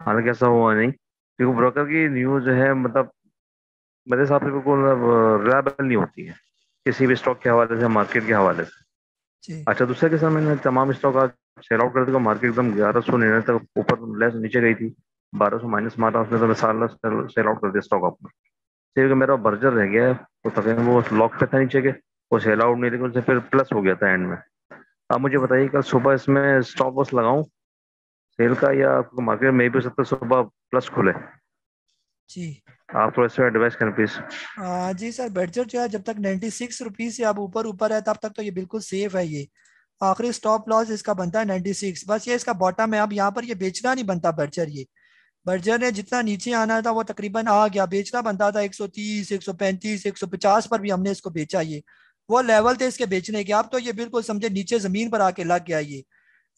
हालाँकि ऐसा हुआ नहीं क्योंकि ब्रोकर की न्यूज़ है मतलब मेरे हिसाब से बिल्कुल रिलायबल नहीं होती है किसी भी स्टॉक के हवाले से मार्केट के हवाले से। अच्छा दूसरे के साथ मैंने तमाम स्टॉक आज सेल आउट कर दिया मार्केट एकदम ग्यारह सौ निन्यानवे तक ऊपर लेस नीचे गई थी बारह सौ माइनस मारा उसने तो मैं साल सेल आउट कर दिया स्टॉक अपना। मेरा बर्जर रह गया है तो तकरीबन वो लॉक पे था नीचे के। सेल आउट नहीं लेकिन फिर प्लस हो गया था एंड में। आप मुझे बताइए कल सुबह इसमें स्टॉप वॉस लगाऊँ? सेल का या आपको मार्केट में भी सकता सुबह प्लस खुले। जी। आप थोड़ा सा एडवाइस करें प्लीज़ जी सर बेडजर जो है जब तक नाइन्टी सिक्स रुपीज़ से आप ऊपर ऊपर है तब तक तो ये बिल्कुल सेफ़ है ये। आखिरी स्टॉप लॉस इसका बनता है नाइन्टी सिक्स बस ये इसका बॉटम है अब यहाँ पर ये बेचना नहीं बनता बर्जर ये। बर्जर ने जितना नीचे आना था वो तकरीबन आ गया। बेचना बनता था 130, 135, 150 पर भी हमने इसको बेचा ये। वो लेवल थे इसके बेचने के। आप तो ये बिल्कुल समझे, नीचे ज़मीन पर आके लग गया ये।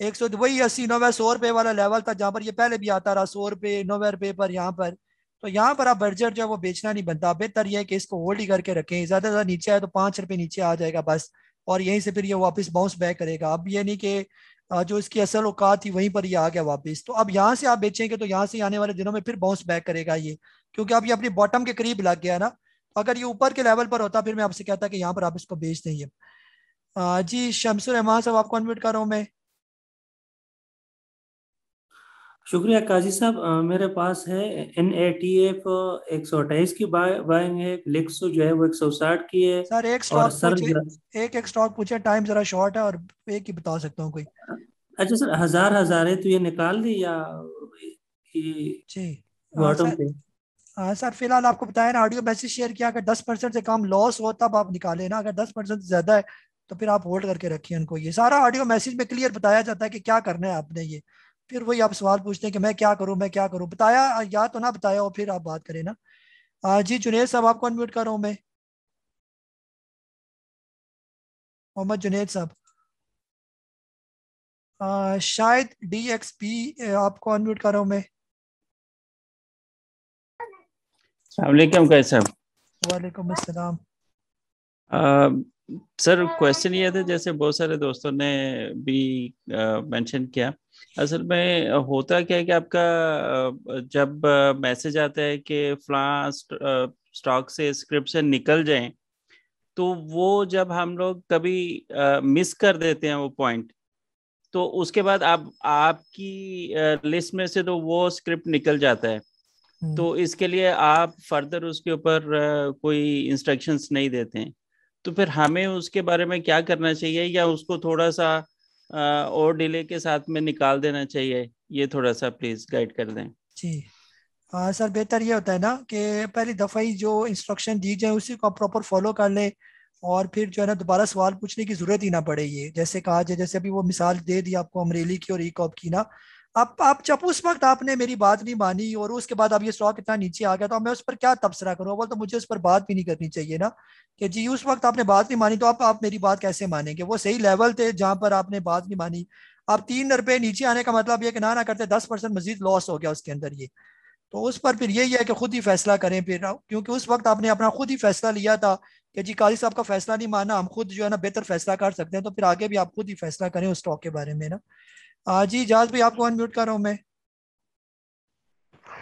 एक सौ वही अस्सी नब्बे सौ रुपए वाला लेवल था जहाँ पर ये पहले भी आता रहा, सौ रुपए नब्बे रुपए पर यहाँ पर। तो यहाँ पर आप बर्जर जो है वो बेचना नहीं बनता। बेहतर यह है कि इसको होल्ड ही करके रखें। ज़्यादा ज़्यादा नीचे आए तो पाँच रुपए नीचे आ जाएगा बस। और यहीं से फिर ये वापस बाउंस बैक करेगा। अब ये नहीं कि जो इसकी असल औकात थी वहीं पर ये आ गया वापस। तो अब यहाँ से आप बेचेंगे तो यहाँ से आने वाले दिनों में फिर बाउंस बैक करेगा ये। क्योंकि अब ये अपनी बॉटम के करीब लग गया ना। अगर ये ऊपर के लेवल पर होता फिर मैं आपसे कहता कि यहाँ पर आप इसको बेच देंगे। जी शमसुर रहमान साहब आपको अनम्यूट कर रहा हूँ मैं। शुक्रिया काजी साहब मेरे पास है एन ए टी एफ़ एक सौ अट्ठाईस की बाइंग है लिक्सो जो है वो एक सौ साठ की है। सर एक स्टॉक सर एक एक स्टॉक पूछे टाइम जरा शॉर्ट है और एक ही बता सकता हूँ कोई। अच्छा सर हज़ार हज़ार है तो ये निकाल दी या जी। बॉटम पे? हाँ सर फ़िलहाल आपको बताया ना ऑडियो मैसेज शेयर किया अगर दस परसेंट से कम लॉस हो तब आप निकाले ना अगर दस परसेंट से ज़्यादा है तो फिर आप होल्ड करके रखिए उनको ये। सारा ऑडियो मैसेज में क्लियर बताया जाता है कि क्या करना है आपने ये। फिर वही आप सवाल पूछते हैं कि मैं क्या करूँ मैं क्या करूँ? बताया या तो ना बताया और फिर आप बात करें ना। आ, जी जुनेद साहब आपको अनम्यूट कर रहा हूँ मैं। मोहम्मद जुनेद साहब। शायद डी एक्स पी आपको अनम्यूट कर रहा हूँ मैं। कैसे वालेकुम अस्सलाम सर क्वेश्चन ये था जैसे बहुत सारे दोस्तों ने भी मेंशन किया। असल में होता क्या है कि आपका जब मैसेज आता है कि फ्ला स्टॉक से स्क्रिप्ट से निकल जाए तो वो जब हम लोग कभी मिस कर देते हैं वो पॉइंट तो उसके बाद आप आपकी लिस्ट में से तो वो स्क्रिप्ट निकल जाता है। तो इसके लिए आप फर्दर उसके ऊपर कोई इंस्ट्रक्शंस नहीं देते हैं। तो फिर हमें उसके बारे में क्या करना चाहिए या उसको थोड़ा सा और डिले के साथ में निकाल देना चाहिए? ये थोड़ा सा प्लीज़ गाइड कर दें। जी। हाँ सर बेहतर ये होता है ना कि पहली दफ़ा ही जो इंस्ट्रक्शन दी जाए उसी को आप प्रॉपर फॉलो कर लें और फिर जो है ना दोबारा सवाल पूछने की ज़रूरत ही ना पड़े ये। जैसे कहा जाए जैसे अभी वो मिसाल दे दी आपको अमरेली की और ई कॉप की ना अब आप जब उस वक्त आपने मेरी बात नहीं मानी और उसके बाद अब ये स्टॉक इतना नीचे आ गया तो मैं उस पर क्या तबसरा करूँ? अव्वल तो मुझे उस पर बात भी नहीं करनी चाहिए ना कि जी उस वक्त आपने बात नहीं मानी तो आप आप मेरी बात कैसे मानेंगे? वो सही लेवल थे जहाँ पर आपने बात नहीं मानी। अब तीन रुपए नीचे आने का मतलब ये कि ना ना करते, दस परसेंट मजीद लॉस हो गया उसके अंदर ये। तो उस पर फिर यही है कि खुद ही फैसला करें फिर क्योंकि उस वक्त आपने अपना खुद ही फैसला लिया था कि जी काजी साहब का फैसला नहीं माना, हम खुद जो है ना बेहतर फैसला कर सकते हैं तो फिर आगे भी आप खुद ही फैसला करें उस स्टॉक के बारे में ना। जी जाज भाई आपको अनम्यूट कर रहा हूँ मैं।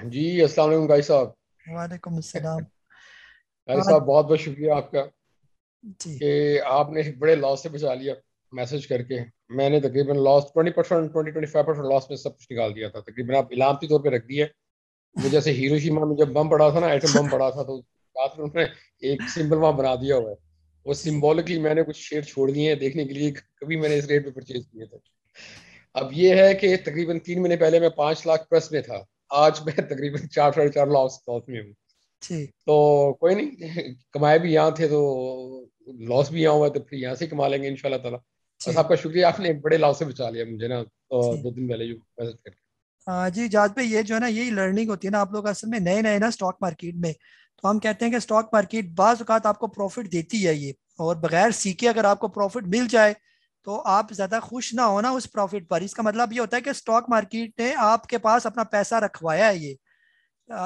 जी अस्सलाम वालेकुम गाई साहब। वालेकुम अस्सलाम। गाई साहब बहुत बहुत शुक्रिया आपका कि आपने एक बड़े लॉस से बचा लिया मैसेज करके। मैंने तकरीबन loss twenty percent twenty twenty five percent loss में सब कुछ निकाल दिया था। तकरीबन आप इलामती तौर पर रख दिया वो जैसे हीरोशिमा में जब बम पड़ा था ना एटम बम पड़ा था तो साथ में उन्होंने एक सिंबल वहाँ बना दिया हुआ है। वो सिंबॉलिकली मैंने कुछ शेयर छोड़ दिए हैं देखने के लिए कभी मैंने इस रेट पे परचेज किए थे। अब ये है कि तकरीबन तीन महीने पहले मैं पाँच लाख प्लस में था। आज मैं तकरीबन चार साढ़े चार लाख लॉस में हूँ। तो कोई नहीं कमाए भी यहाँ थे तो लॉस भी यहाँ हुआ तो फिर यहाँ से कमा लेंगे इनशाला ताला। बस आपका शुक्रिया आपने एक बड़े लॉस से बचा लिया मुझे ना तो दो दिन पहले जो मैसेज करके हाँ जी जाज भाई ये जो है ना यही लर्निंग होती है ना आप लोग असल में नए नए ना स्टॉक मार्केट में। तो हम कहते हैं कि स्टॉक मार्केट बाज आपको प्रॉफिट देती है ये और बगैर सीखे अगर आपको प्रॉफिट मिल जाए तो आप ज़्यादा खुश ना हो ना उस प्रॉफिट पर। इसका मतलब ये होता है कि स्टॉक मार्केट ने आपके पास अपना पैसा रखवाया है ये।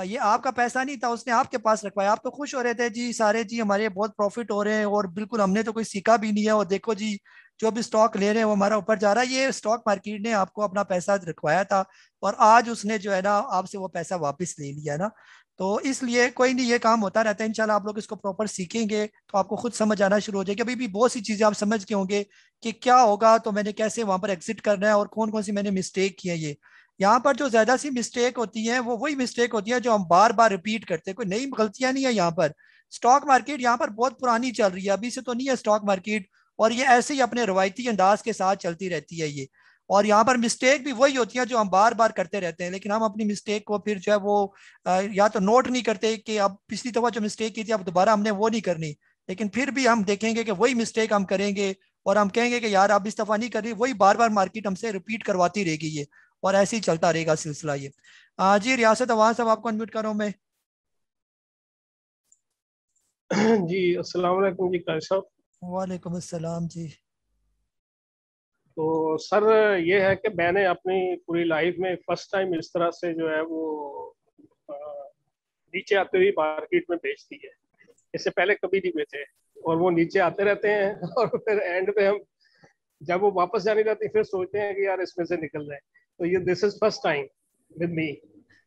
ये आपका पैसा नहीं था, उसने आपके पास रखवाया। आप तो खुश हो रहे थे, जी, सारे जी, हमारे बहुत प्रॉफिट हो रहे हैं और बिल्कुल हमने तो कोई सीखा भी नहीं है और देखो जी, जो भी स्टॉक ले रहे हैं वो हमारा ऊपर जा रहा है। ये स्टॉक मार्केट ने आपको अपना पैसा रखवाया था और आज उसने जो है ना, आपसे वो पैसा वापस ले लिया ना। तो इसलिए कोई नहीं, ये काम होता रहता है। इंशाल्लाह आप लोग इसको प्रॉपर सीखेंगे तो आपको खुद समझ आना शुरू हो जाएगी। अभी भी बहुत सी चीज़ें आप समझ के होंगे कि क्या होगा तो मैंने कैसे वहाँ पर एग्जिट करना है और कौन कौन सी मैंने मिस्टेक की है ये। यहाँ पर जो ज़्यादा सी मिस्टेक होती है, वो वही मिस्टेक होती है जो हम बार बार रिपीट करते हैं। कोई नई गलतियाँ नहीं है यहाँ पर। स्टॉक मार्केट यहाँ पर बहुत पुरानी चल रही है। अभी से तो नहीं है स्टॉक मार्केट और ये ऐसे ही अपने रवायती अंदाज के साथ चलती रहती है ये। और यहाँ पर मिस्टेक भी वही होती है जो हम बार बार करते रहते हैं लेकिन हम अपनी मिस्टेक को फिर जो है वो या तो नोट नहीं करते कि अब पिछली दफ़ा जो मिस्टेक की थी अब दोबारा हमने वो नहीं करनी। लेकिन फिर भी हम देखेंगे कि वही मिस्टेक हम करेंगे और हम कहेंगे कि यार अब इस दफ़ा नहीं कर रही वही बार बार मार्केट हमसे रिपीट करवाती रहेगी ये और ऐसे ही चलता रहेगा सिलसिला ये। जी रियासत आवाज़ साहब आपको अनम्यूट करो मैं। जी अस्सलाम वालेकुम जी साहब। वालेकुम अस्सलाम जी। तो सर, ये है कि मैंने अपनी पूरी लाइफ में फ़र्स्ट टाइम इस तरह से जो है वो नीचे आते हुए मार्केट में बेचती है। इससे पहले कभी नहीं बेचे। और वो नीचे आते रहते हैं और फिर एंड पे हम जब वो वापस जानी रहती फिर सोचते हैं कि यार इसमें से निकल जाए तो ये this is first time with me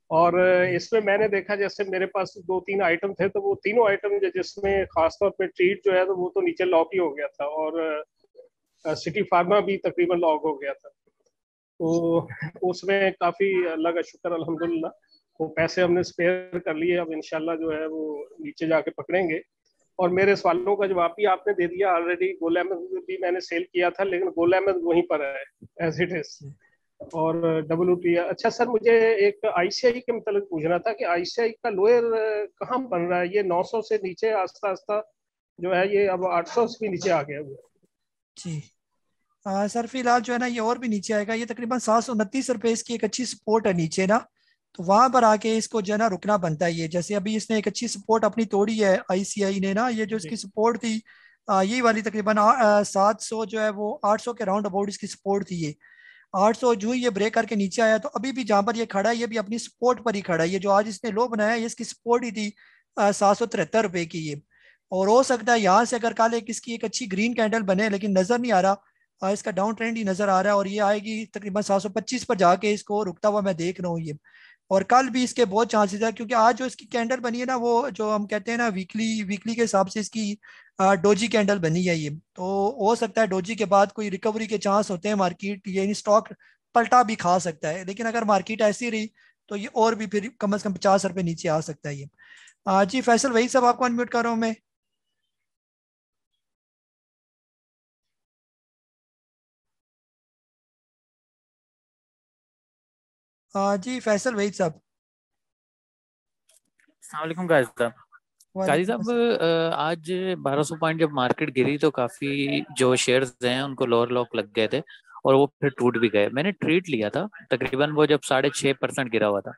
और इसमें मैंने देखा, जैसे मेरे पास दो तीन आइटम थे तो वो तीनों आइटम जिसमें खासतौर पे ट्रीट जो है तो वो तो नीचे लॉक ही हो गया था। और सिटी फार्मा भी तकरीबन लॉग हो गया था। तो उसमें काफ़ी अल्लाह का शुक्र, अल्हम्दुलिल्लाह, वो पैसे हमने स्पेयर कर लिए। अब इनशाला जो है वो नीचे जाके पकड़ेंगे। और मेरे सवालों का जवाब भी आपने दे दिया ऑलरेडी गोल अहमद भी मैंने सेल किया था, लेकिन गोल अहमद वहीं पर है एज इट इज़ और डब्ल्यू टी अच्छा सर, मुझे एक आईसीआई के मतलब पूछना था कि आईसीआई का लोअर कहाँ बन रहा है? ये 900 से नीचे आस्ता आस्ता जो है, ये अब 800 से भी नीचे आ गया हुआ जी। आ, सर फ़िलहाल जो है ना ये और भी नीचे आएगा। ये तकरीबन सात सौ उनतीस रुपये इसकी एक अच्छी सपोर्ट है नीचे ना। तो वहाँ पर आके इसको जो है ना रुकना बनता है ये जैसे अभी इसने एक अच्छी सपोर्ट अपनी तोड़ी है आईसीआई ने ना ये जो इसकी सपोर्ट थी यही वाली तकरीबन सात सौ जो है वो आठ सौ के राउंड अबाउट इसकी सपोर्ट थी ये। आठ सौ जो ये ब्रेक करके नीचे आया तो अभी भी जहाँ पर ये खड़ा है ये भी अपनी सपोर्ट पर ही खड़ा है। ये जो आज इसने लो बनाया ये इसकी सपोर्ट ही थी सात सौ तिहत्तर रुपये की ये। और हो सकता है यहाँ से अगर कल एक इसकी एक अच्छी ग्रीन कैंडल बने लेकिन नज़र नहीं आ रहा। इसका डाउन ट्रेंड ही नज़र आ रहा है और ये आएगी तकरीबन 725 पर जाके इसको रुकता हुआ मैं देख रहा हूँ ये। और कल भी इसके बहुत चांसेस है क्योंकि आज जो इसकी कैंडल बनी है ना, वो जो हम कहते हैं ना वीकली वीकली के हिसाब से इसकी डोजी कैंडल बनी है ये। तो हो सकता है डोजी के बाद कोई रिकवरी के चांस होते हैं मार्केट ये स्टॉक पलटा भी खा सकता है। लेकिन अगर मार्केट ऐसी रही तो ये और भी फिर कम अज कम पचास रुपये नीचे आ सकता है ये। जी फैसल, वही सब आपको अनम्यूट कर रहा हूँ मैं। जी फैसल वहीद साहब। सलामकुम गाजी साहब। गाजी साहब आज 1200 पॉइंट जब मार्केट गिरी तो काफ़ी जो शेयर्स हैं उनको लोअर लॉक लग गए थे। और वो फिर टूट भी गए। मैंने ट्रीट लिया था तकरीबन वो जब साढ़े छः परसेंट गिरा हुआ था।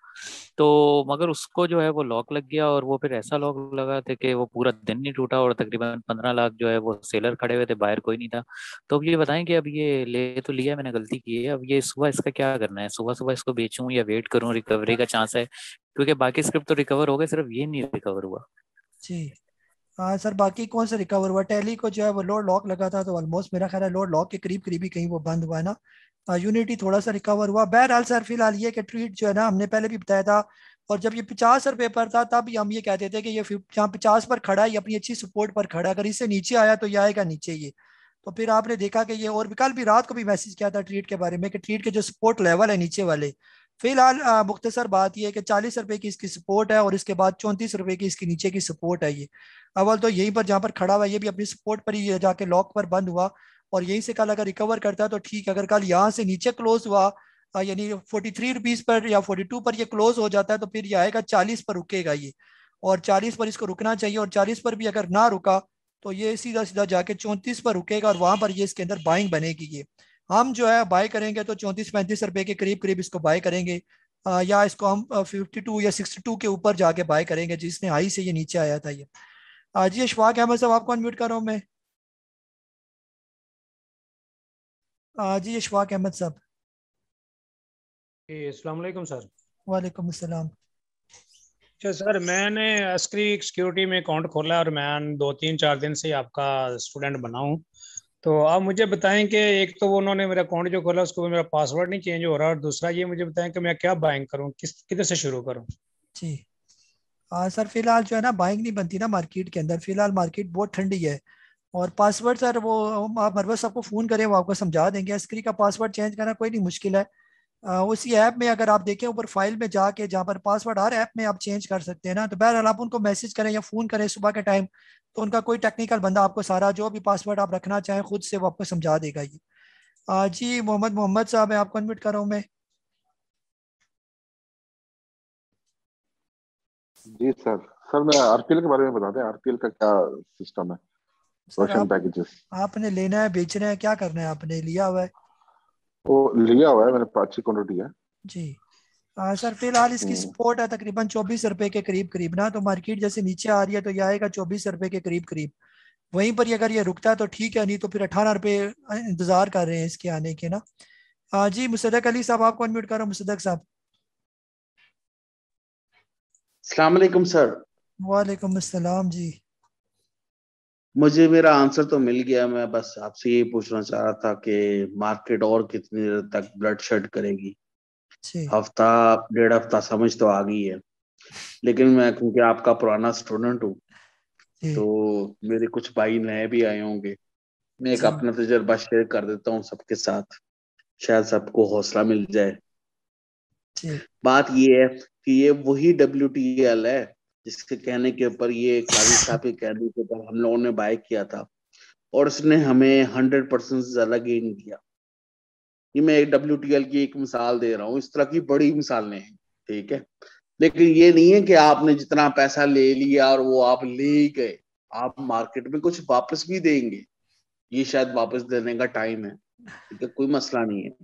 तो मगर उसको जो है वो लॉक लग गया और वो फिर ऐसा लॉक लगा था कि वो पूरा दिन नहीं टूटा और तकरीबन पंद्रह लाख जो है वो सेलर खड़े हुए थे बाहर कोई नहीं था। तो अब ये बताएँ कि अब ये ले तो लिया मैंने गलती की है। अब ये सुबह इसका क्या करना है? सुबह सुबह इसको बेचूं या वेट करूँ? रिकवरी का चांस है? क्योंकि बाकी स्क्रिप्ट तो रिकवर हो गए सिर्फ़ ये नहीं रिकवर हुआ। जी। हाँ सर, बाकी कौन सा रिकवर हुआ? टैली को जो है वो लोड लॉक लगा था तो ऑलमोस्ट मेरा ख्याल है लोड लॉक के करीब करीब ही कहीं वो बंद हुआ है ना। यूनिटी थोड़ा सा रिकवर हुआ। बहरहाल सर, फ़िलहाल ये कि ट्रीट जो है ना हमने पहले भी बताया था और जब ये पचास रुपये पर था, तब हम ये कहते थे कि ये जहाँ पचास पर खड़ा है, ये अपनी अच्छी सपोर्ट पर खड़ा अगर इससे नीचे आया तो ये आएगा नीचे ये। तो फिर आपने देखा कि ये और भी कल भी रात को भी मैसेज किया था ट्रीट के बारे में कि ट्रीट के जो सपोर्ट लेवल है नीचे वाले। फ़िलहाल मुख्तसर बात यह है कि चालीस रुपए की इसकी सपोर्ट है और इसके बाद चौंतीस रुपए की इसकी नीचे की सपोर्ट है ये। अव्वल तो यहीं पर, जहाँ पर खड़ा हुआ ये भी अपनी सपोर्ट पर ही जाके लॉक पर बंद हुआ। और यहीं से कल अगर रिकवर करता है तो ठीक अगर कल यहाँ से नीचे क्लोज हुआ यानी फोर्टी थ्री रुपीज़ पर या फोर्टी टू पर ये क्लोज हो जाता है तो फिर ये आएगा चालीस पर रुकेगा ये। और चालीस पर इसको रुकना चाहिए और चालीस पर भी अगर ना रुका तो ये सीधा सीधा जाके चौंतीस पर रुकेगा और वहाँ पर ये इसके अंदर बाइंग बनेगी ये। हम जो है बाय करेंगे तो चौंतीस पैंतीस रुपए के करीब करीब इसको बाय करेंगे। या इसको हम फिफ्टी टू या सिक्सटी टू के ऊपर जाके बाय करेंगे, जिसने हाई से ये नीचे आया था ये। जी अशफाक अहमद साहब आपको अनम्यूट कर रहा हूँ मैं। जी अशफाक अहमद साहब। अस्सलाम सर। वालेकुम अस्सलाम अच्छा सर मैंने अस्क्री सिक्योरिटी में अकाउंट खोला और मैं दो तीन चार दिन से आपका स्टूडेंट बना हूँ। तो आप मुझे बताएँ कि एक तो वो उन्होंने मेरा अकाउंट जो खोला उसको मेरा पासवर्ड नहीं चेंज हो रहा और दूसरा ये मुझे बताएँ कि मैं क्या बाइंग करूँ किस किधर से शुरू करूँ? जी। हाँ सर फ़िलहाल जो है ना बाइंग नहीं बनती ना मार्केट के अंदर। फ़िलहाल मार्केट बहुत ठंडी है। और पासवर्ड सर वो आप मरवस आपको फ़ोन करें वो आपको समझा देंगे। अस्क्री का पासवर्ड चेंज करना कोई नहीं मुश्किल है। आ, उसी ऐप में अगर आप देखें ऊपर फ़ाइल में जाके जहाँ पर पासवर्ड हर ऐप में आप चेंज कर सकते हैं ना। तो बहरहाल आप उनको मैसेज करें या फ़ोन करें सुबह के टाइम तो उनका कोई टेक्निकल बंदा आपको सारा जो भी पासवर्ड आप रखना चाहें खुद से वो आपको समझा देगा ये। जी मोहम्मद मोहम्मद साहब मैं आपको अनमिट कर रहा हूँ मैं। जी सर। सर मैं आरपीएल के बारे में बता दें आरपीएल का क्या सिस्टम है? रोशन पैकेजेस आपने लेना है बेचना है क्या करना है? आपने लिया हुआ है। वो लिया हुआ है मैंने अच्छी क्वांटिटी है। जी। आ, सर फ़िलहाल इसकी सपोर्ट है तकरीबन चौबीस रुपए के करीब करीब ना तो मार्केट जैसे नीचे आ रही है तो ये आएगा चौबीस रुपए के करीब करीब। वहीं पर अगर ये रुकता है तो ठीक है नहीं तो फिर अठारह रुपए इंतज़ार कर रहे हैं इसके आने के ना। आ, जी मुसदक अली साहब आपको अनम्यूट कर रहा हूँ मुसदक साहब। सलामकुम सर वालेकुम अस्सलाम जी। मुझे मेरा आंसर तो मिल गया मैं बस आपसे यही पूछना चाह रहा था कि मार्केट और कितनी देर तक ब्लड शेड करेगी? हफ़्ता डेढ़ हफ़्ता समझ तो आ गई है। लेकिन मैं क्योंकि आपका पुराना स्टूडेंट हूँ तो मेरे कुछ भाई नए भी आए होंगे। मैं एक अपना तजर्बा शेयर कर देता हूँ सबके साथ। शायद सबको हौसला मिल जाए। बात ये है कि ये वही डब्ल्यू टी एल है जिसके कहने के ऊपर ये काजी साहब के कहने के ऊपर हम लोगों ने बाय किया था और उसने हमें हंड्रेड परसेंट से ज़्यादा गेन किया। ये मैं एक डब्ल्यू की एक मिसाल दे रहा हूँ इस तरह की बड़ी मिसालें हैं ठीक है? लेकिन ये नहीं है कि आपने जितना पैसा ले लिया और वो आप ले ही गए। आप मार्केट में कुछ वापस भी देंगे। ये शायद वापस देने का टाइम है ठीक है? कोई मसला नहीं है।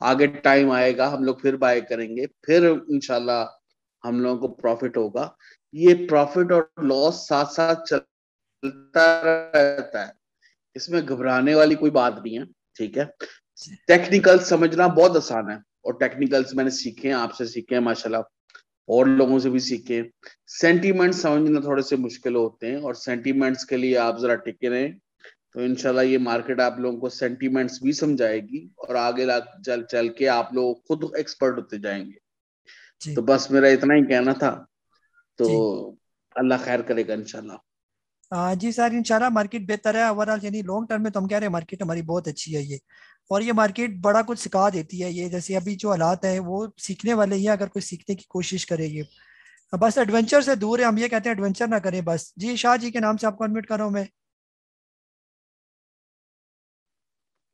आगे टाइम आएगा, हम लोग फिर बाय करेंगे, फिर इनशाला हम लोगों को प्रॉफिट होगा। ये प्रॉफिट और लॉस साथ साथ चलता रहता है। इसमें घबराने वाली कोई बात नहीं है, ठीक है? टेक्निकल समझना बहुत आसान है, और टेक्निकल्स मैंने सीखे आपसे सीखे हैं, माशाल्लाह। और लोगों से भी सीखे सेंटीमेंट समझना थोड़े से मुश्किल होते हैं, और सेंटीमेंट्स के लिए आप जरा टिके रहें। तो इनशाला ये मार्केट आप लोगों को सेंटीमेंट्स भी समझाएगी और आगे चल चल के आप लोग खुद एक्सपर्ट होते जाएँगे। तो बस मेरा इतना ही कहना था। तो अल्लाह खैर करेगा इनशाला जी सर इंशाल्लाह मार्केट बेहतर है। ओवरऑल यानी लॉन्ग टर्म में तो हम कह रहे हैं मार्केट हमारी बहुत अच्छी है ये। और ये मार्केट बड़ा कुछ सिखा देती है ये। जैसे अभी जो हालात है वो सीखने वाले ही अगर कोई सीखने की कोशिश करे ये। बस एडवेंचर से दूर है। हम ये कहते हैं एडवेंचर ना करें बस। जी शाह जी के नाम से आपको अनमिट कर रहा हूँ मैं।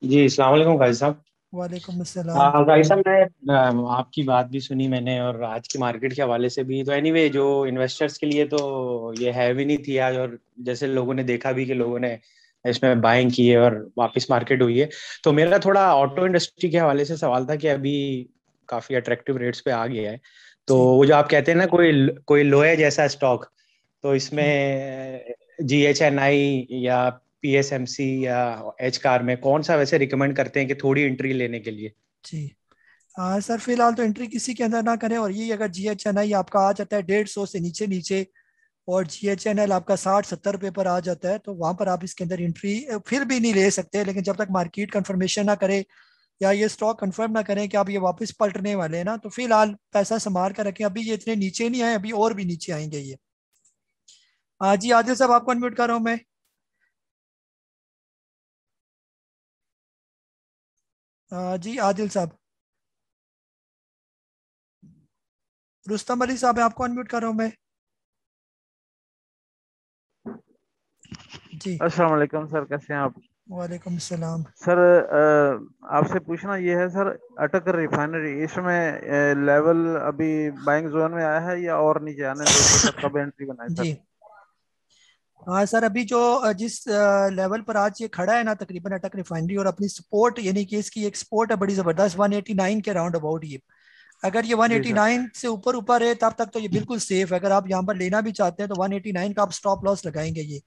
जी सलामकुम भाई साहब। वालेकुम अस्सलाम। साहब मैं आपकी बात भी सुनी मैंने और आज की मार्केट के हवाले से भी। तो एनीवे anyway, जो इन्वेस्टर्स के लिए तो ये है भी नहीं थी आज और जैसे लोगों ने देखा भी कि लोगों ने इसमें बाइंग की है और वापस मार्केट हुई है। तो मेरा थोड़ा ऑटो इंडस्ट्री के हवाले से सवाल था कि अभी काफ़ी अट्रैक्टिव रेट्स पे आ गया है। तो वो जो आप कहते हैं ना कोई कोई लोहे जैसा स्टॉक तो इसमें जी। एच एन आई या पी एस एम सी या एच कार में कौन सा वैसे रिकमेंड करते हैं कि थोड़ी एंट्री लेने के लिए? जी। आ, सर फ़िलहाल तो एंट्री किसी के अंदर ना करें और ये अगर जी एच एन आई आपका आ जाता है डेढ़ सौ से नीचे नीचे और जी एच एन एल आपका साठ सत्तर रुपये पर आ जाता है तो वहाँ पर आप इसके अंदर एंट्री फिर भी नहीं ले सकते लेकिन जब तक मार्केट कन्फर्मेशन ना करे या ये स्टॉक कंफर्म ना करें कि आप ये वापस पलटने वाले हैं ना तो फ़िलहाल पैसा संभाल कर रखें। अभी ये इतने नीचे नहीं आए अभी और भी नीचे आएँगे ये। हाँ जी आदिल साहब आपको अनम्यूट कर रहा हूँ मैं। जी आदिल साहब। रुस्तम अली साहब आपको अनम्यूट कर रहा हूँ मैं। जी। अस्सलाम वालेकुम सर कैसे हैं आप? वालेकुम सलाम। सर आपसे पूछना ये है सर अटक रिफाइनरी इसमें लेवल अभी बाइंग जोन में आया है या और नीचे आने दो कब एंट्री बनाए जी। हाँ सर अभी जो जिस लेवल पर आज ये खड़ा है ना तकरीबन अटक रिफाइनरी और अपनी सपोर्ट यानी कि इसकी एक सपोर्ट है बड़ी ज़बरदस्त 189 के राउंड अबाउट ये। अगर ये 189 से ऊपर ऊपर है तब तक तो ये बिल्कुल सेफ़ है। अगर आप यहाँ पर लेना भी चाहते हैं तो 189 का आप स्टॉप लॉस लगाएँगे ये।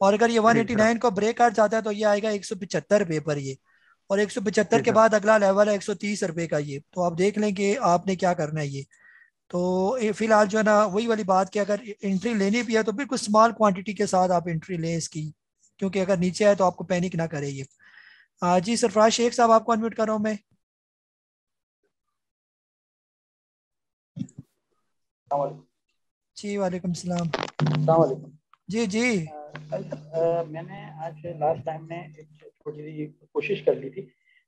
और अगर ये 189 को ब्रेक कर जाता है तो ये आएगा एक सौ पिछहत्तर रुपये पर ये। और एक सौ पिछहत्तर के बाद अगला लेवल है एक सौ तीस रुपये का ये। तो आप देख लें कि आपने क्या करना है ये। तो फ़िलहाल जो है ना वही वाली बात कि अगर एंट्री लेनी भी है तो बिल्कुल स्मॉल क्वांटिटी के साथ आप एंट्री लें इसकी। क्योंकि अगर नीचे आए तो आपको पैनिक ना करे ये। जी सरफराज शेख साहब आपको अनम्यूट कर रहा हूँ मैं? जी वालेकुम सलाम। जी जी। आ, मैंने आज लास्ट टाइम में एक छोटी सी कोशिश कर ली थी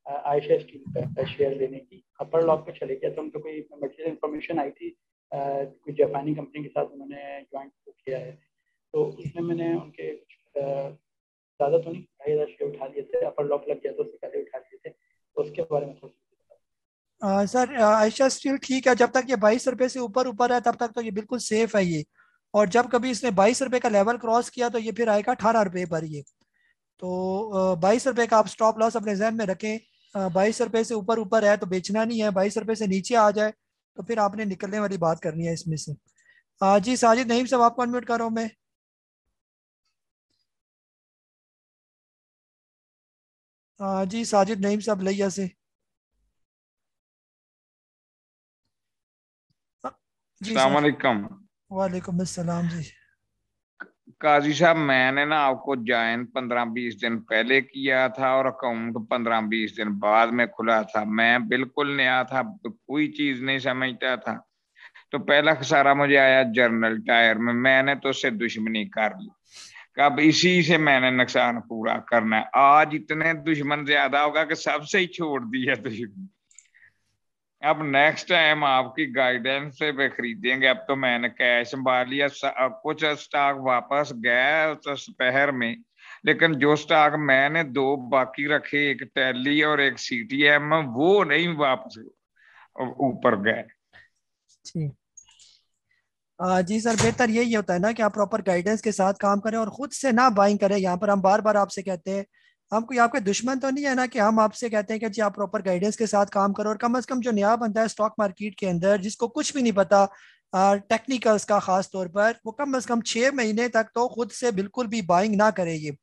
आयशा स्टील का शेयर लेने की। अपर लॉक पे चले गया तो उनको कोई मटेरियल इन्फॉर्मेशन आई थी कोई जापानी कंपनी के साथ उन्होंने ज्वाइंट किया है। तो उसमें मैंने उनके ज़्यादा तो नहीं ढाई हज़ार शेयर उठा लिए थे, अपर लॉक लग गया तो उससे पहले उठा लिए थे। तो उसके बारे में थोड़ा सर आयशा स्टील ठीक है, जब तक ये बाईस रुपये से ऊपर ऊपर है, तब तक तो ये बिल्कुल सेफ़ है ये। और जब कभी इसने बाईस रुपए का लेवल क्रॉस किया तो ये फिर आएगा अठारह रुपये पर ये। तो बाईस रुपए का आप स्टॉप लॉस अपने जहन में रखें। बाईस रुपए से ऊपर ऊपर है तो बेचना नहीं है बाईस रुपए से नीचे आ जाए तो फिर आपने निकलने वाली बात करनी है इसमें से। जी साजिद नईम साहब आपको अनम्यूट कर रहा हूँ मैं जी साजिद नईम साहब लैया से। जी वालेकुम अस्सलाम जी। काजी साहब, मैंने ना आपको ज्वाइन पंद्रह बीस दिन पहले किया था और अकाउंट पंद्रह बीस दिन बाद में खुला था। मैं बिल्कुल नया था, कोई चीज़ नहीं समझता था। तो पहला खसारा मुझे आया जर्नल टायर में, मैंने तो उससे दुश्मनी कर ली। कब इसी से मैंने नुकसान पूरा करना है। आज इतने दुश्मन ज़्यादा होगा कि सबसे ही छोड़ दिया दुश्मन। अब नेक्स्ट टाइम आपकी गाइडेंस से पे खरीदेंगे। अब तो मैंने कैश संभाल लिया कुछ स्टॉक वापस गया दोपहर में। लेकिन जो स्टॉक मैंने दो बाकी रखे, एक टैली और एक सी टी एम वो नहीं वापस ऊपर गए। जी। सर, बेहतर यही होता है ना कि आप प्रॉपर गाइडेंस के साथ काम करें और खुद से ना बाइंग करें। यहाँ पर हम बार बार आपसे कहते हैं हम कोई, आपके दुश्मन तो नहीं है ना कि हम आपसे कहते हैं कि जी आप प्रॉपर गाइडेंस के साथ काम करो और कम अज कम जो नया बनता है स्टॉक मार्केट के अंदर, जिसको कुछ भी नहीं पता टेक्निकल्स का खास तौर पर, वो कम अज कम छः महीने तक तो खुद से बिल्कुल भी बाइंग ना करे ये।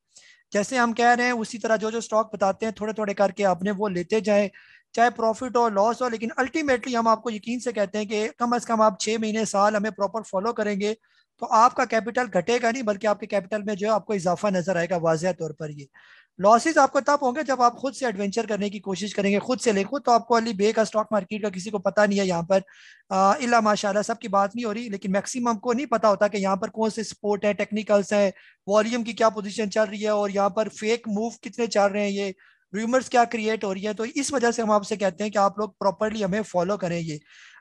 जैसे हम कह रहे हैं, उसी तरह जो जो स्टॉक बताते हैं थोड़े थोड़े करके आपने वो लेते जाए, चाहे प्रॉफिट हो लॉस हो, लेकिन अल्टीमेटली हम आपको यकीन से कहते हैं कि कम अज कम आप छः महीने, साल हमें प्रॉपर फॉलो करेंगे तो आपका कैपिटल घटेगा नहीं, बल्कि आपके कैपिटल में जो है आपको इजाफा नज़र आएगा, वाजह तौर पर ये। लॉसेस आपको तब होंगे जब आप खुद से एडवेंचर करने की कोशिश करेंगे, खुद से ले। खुद तो आपको अली बे का स्टॉक मार्केट का किसी को पता नहीं है यहाँ पर। इला माशाल्लाह, सबकी बात नहीं हो रही, लेकिन मैक्सिमम को नहीं पता होता कि यहाँ पर कौन से स्पोर्ट है टेक्निकल्स है वॉल्यूम की क्या पोजिशन चल रही है और यहाँ पर फेक मूव कितने चल रहे हैं ये रूमर्स क्या क्रिएट हो रही है। तो इस वजह से हम आपसे कहते हैं कि आप लोग प्रॉपरली हमें फॉलो करें ये।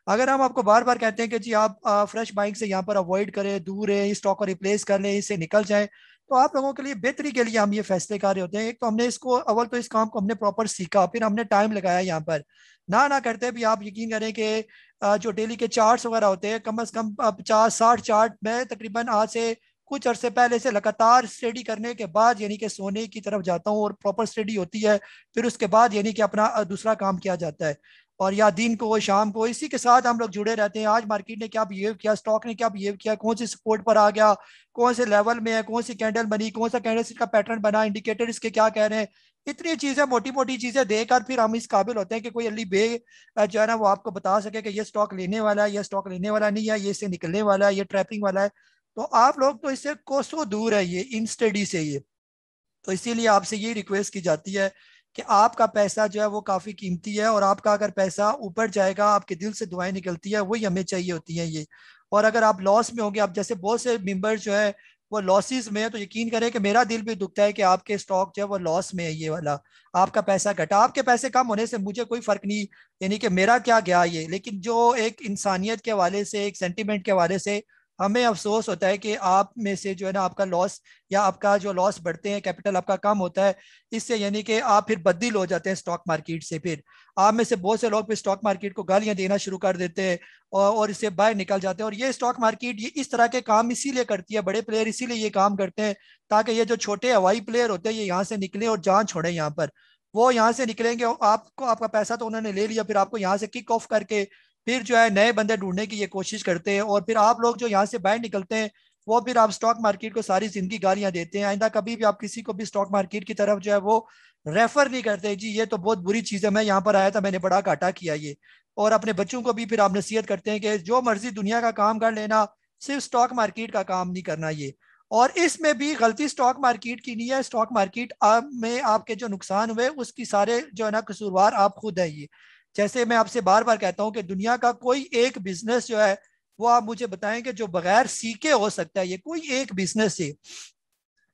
अगर हम आपको बार बार कहते हैं कि जी आप फ्रेश बाइक से यहाँ पर अवॉइड करें, दूर है स्टॉक को रिप्लेस कर लें, इससे निकल जाए तो आप लोगों के लिए बेहतरी के लिए हम ये फैसले कर रहे होते हैं। एक तो हमने इसको, अव्वल तो इस काम को हमने प्रॉपर सीखा, फिर हमने टाइम लगाया यहाँ पर। ना ना करते भी आप यकीन करें कि जो डेली के चार्ट्स वगैरह होते हैं, कम अज कम पचास साठ चार्ट में तकरीबन आज से कुछ अरसे पहले से लगातार स्टडी करने के बाद यानी कि सोने की तरफ़ जाता हूँ और प्रॉपर स्टडी होती है, फिर उसके बाद यानी कि अपना दूसरा काम किया जाता है। और या दिन को, शाम को, इसी के साथ हम लोग जुड़े रहते हैं। आज मार्केट ने क्या बिहेव किया स्टॉक ने क्या बिहेव किया, कौन सी सपोर्ट पर आ गया, कौन से लेवल में है, कौन सी कैंडल बनी, कौन सा कैंडल का पैटर्न बना इंडिकेटर इसके क्या कह रहे हैं, इतनी चीज़ें मोटी मोटी चीज़ें देकर फिर हम इस काबिल होते हैं कि कोई अली बे जो है ना, वो आपको बता सके कि ये स्टॉक लेने वाला है, ये स्टॉक लेने वाला नहीं है, ये इससे निकलने वाला है, ये ट्रैपिंग वाला है। तो आप लोग तो इससे कोसों दूर है ये इन स्टडी से ये। तो इसीलिए आपसे ये रिक्वेस्ट की जाती है कि आपका पैसा जो है वो काफ़ी कीमती है और आपका अगर पैसा ऊपर जाएगा, आपके दिल से दुआएँ निकलती है, वही हमें चाहिए होती हैं ये। और अगर आप लॉस में होंगे, आप जैसे बहुत से मेंबर जो है, वो लॉसेस में है तो यकीन करें कि मेरा दिल भी दुखता है कि आपके स्टॉक जो है वो लॉस में है ये वाला। आपका पैसा घटा। आपके पैसे कम होने से मुझे कोई फ़र्क नहीं, यानी कि मेरा क्या गया ये। लेकिन जो एक इंसानियत के हवाले से, एक सेंटिमेंट के हवाले से हमें अफसोस होता है कि आप में से जो है ना आपका लॉस या आपका जो लॉस बढ़ते हैं कैपिटल आपका कम होता है इससे यानी कि आप फिर बदल हो जाते हैं स्टॉक मार्केट से फिर। आप में से बहुत से लोग फिर स्टॉक मार्केट को गालियाँ देना शुरू कर देते हैं और, और इससे बाहर निकल जाते हैं। और ये स्टॉक मार्केट ये इस तरह के काम इसीलिए करती है बड़े प्लेयर इसीलिए ये काम करते हैं ताकि ये जो छोटे हवाई प्लेयर होते हैं ये यहाँ से निकले और जान छोड़े यहाँ पर। वो यहाँ से निकलेंगे आपको आपका पैसा तो उन्होंने ले लिया फिर आपको यहाँ से किक ऑफ़ करके फिर जो है नए बंदे ढूँढने की ये कोशिश करते हैं और फिर आप लोग जो यहाँ से बाहर निकलते हैं, वो फिर आप स्टॉक मार्केट को सारी ज़िंदगी गालियाँ देते हैं। आइंदा कभी भी आप किसी को भी स्टॉक मार्केट की तरफ़ जो है वो रेफर नहीं करते जी, ये तो बहुत बुरी चीज़ है, मैं यहाँ पर आया था, मैंने बड़ा घाटा किया ये। और अपने बच्चों को भी फिर आप नसीहत करते हैं कि जो मर्ज़ी दुनिया का काम कर लेना, सिर्फ़ स्टॉक मार्केट का काम नहीं करना ये। और इसमें भी गलती स्टॉक मार्केट की नहीं है। स्टॉक मार्केट में आपके जो नुकसान हुए, उसकी सारे जो है ना कसूरवार आप खुद है ये। जैसे मैं आपसे बार बार कहता हूँ कि दुनिया का कोई एक बिज़नेस जो है, वो आप मुझे बताएँ कि जो बगैर सीखे हो सकता है, ये कोई एक बिज़नेस है।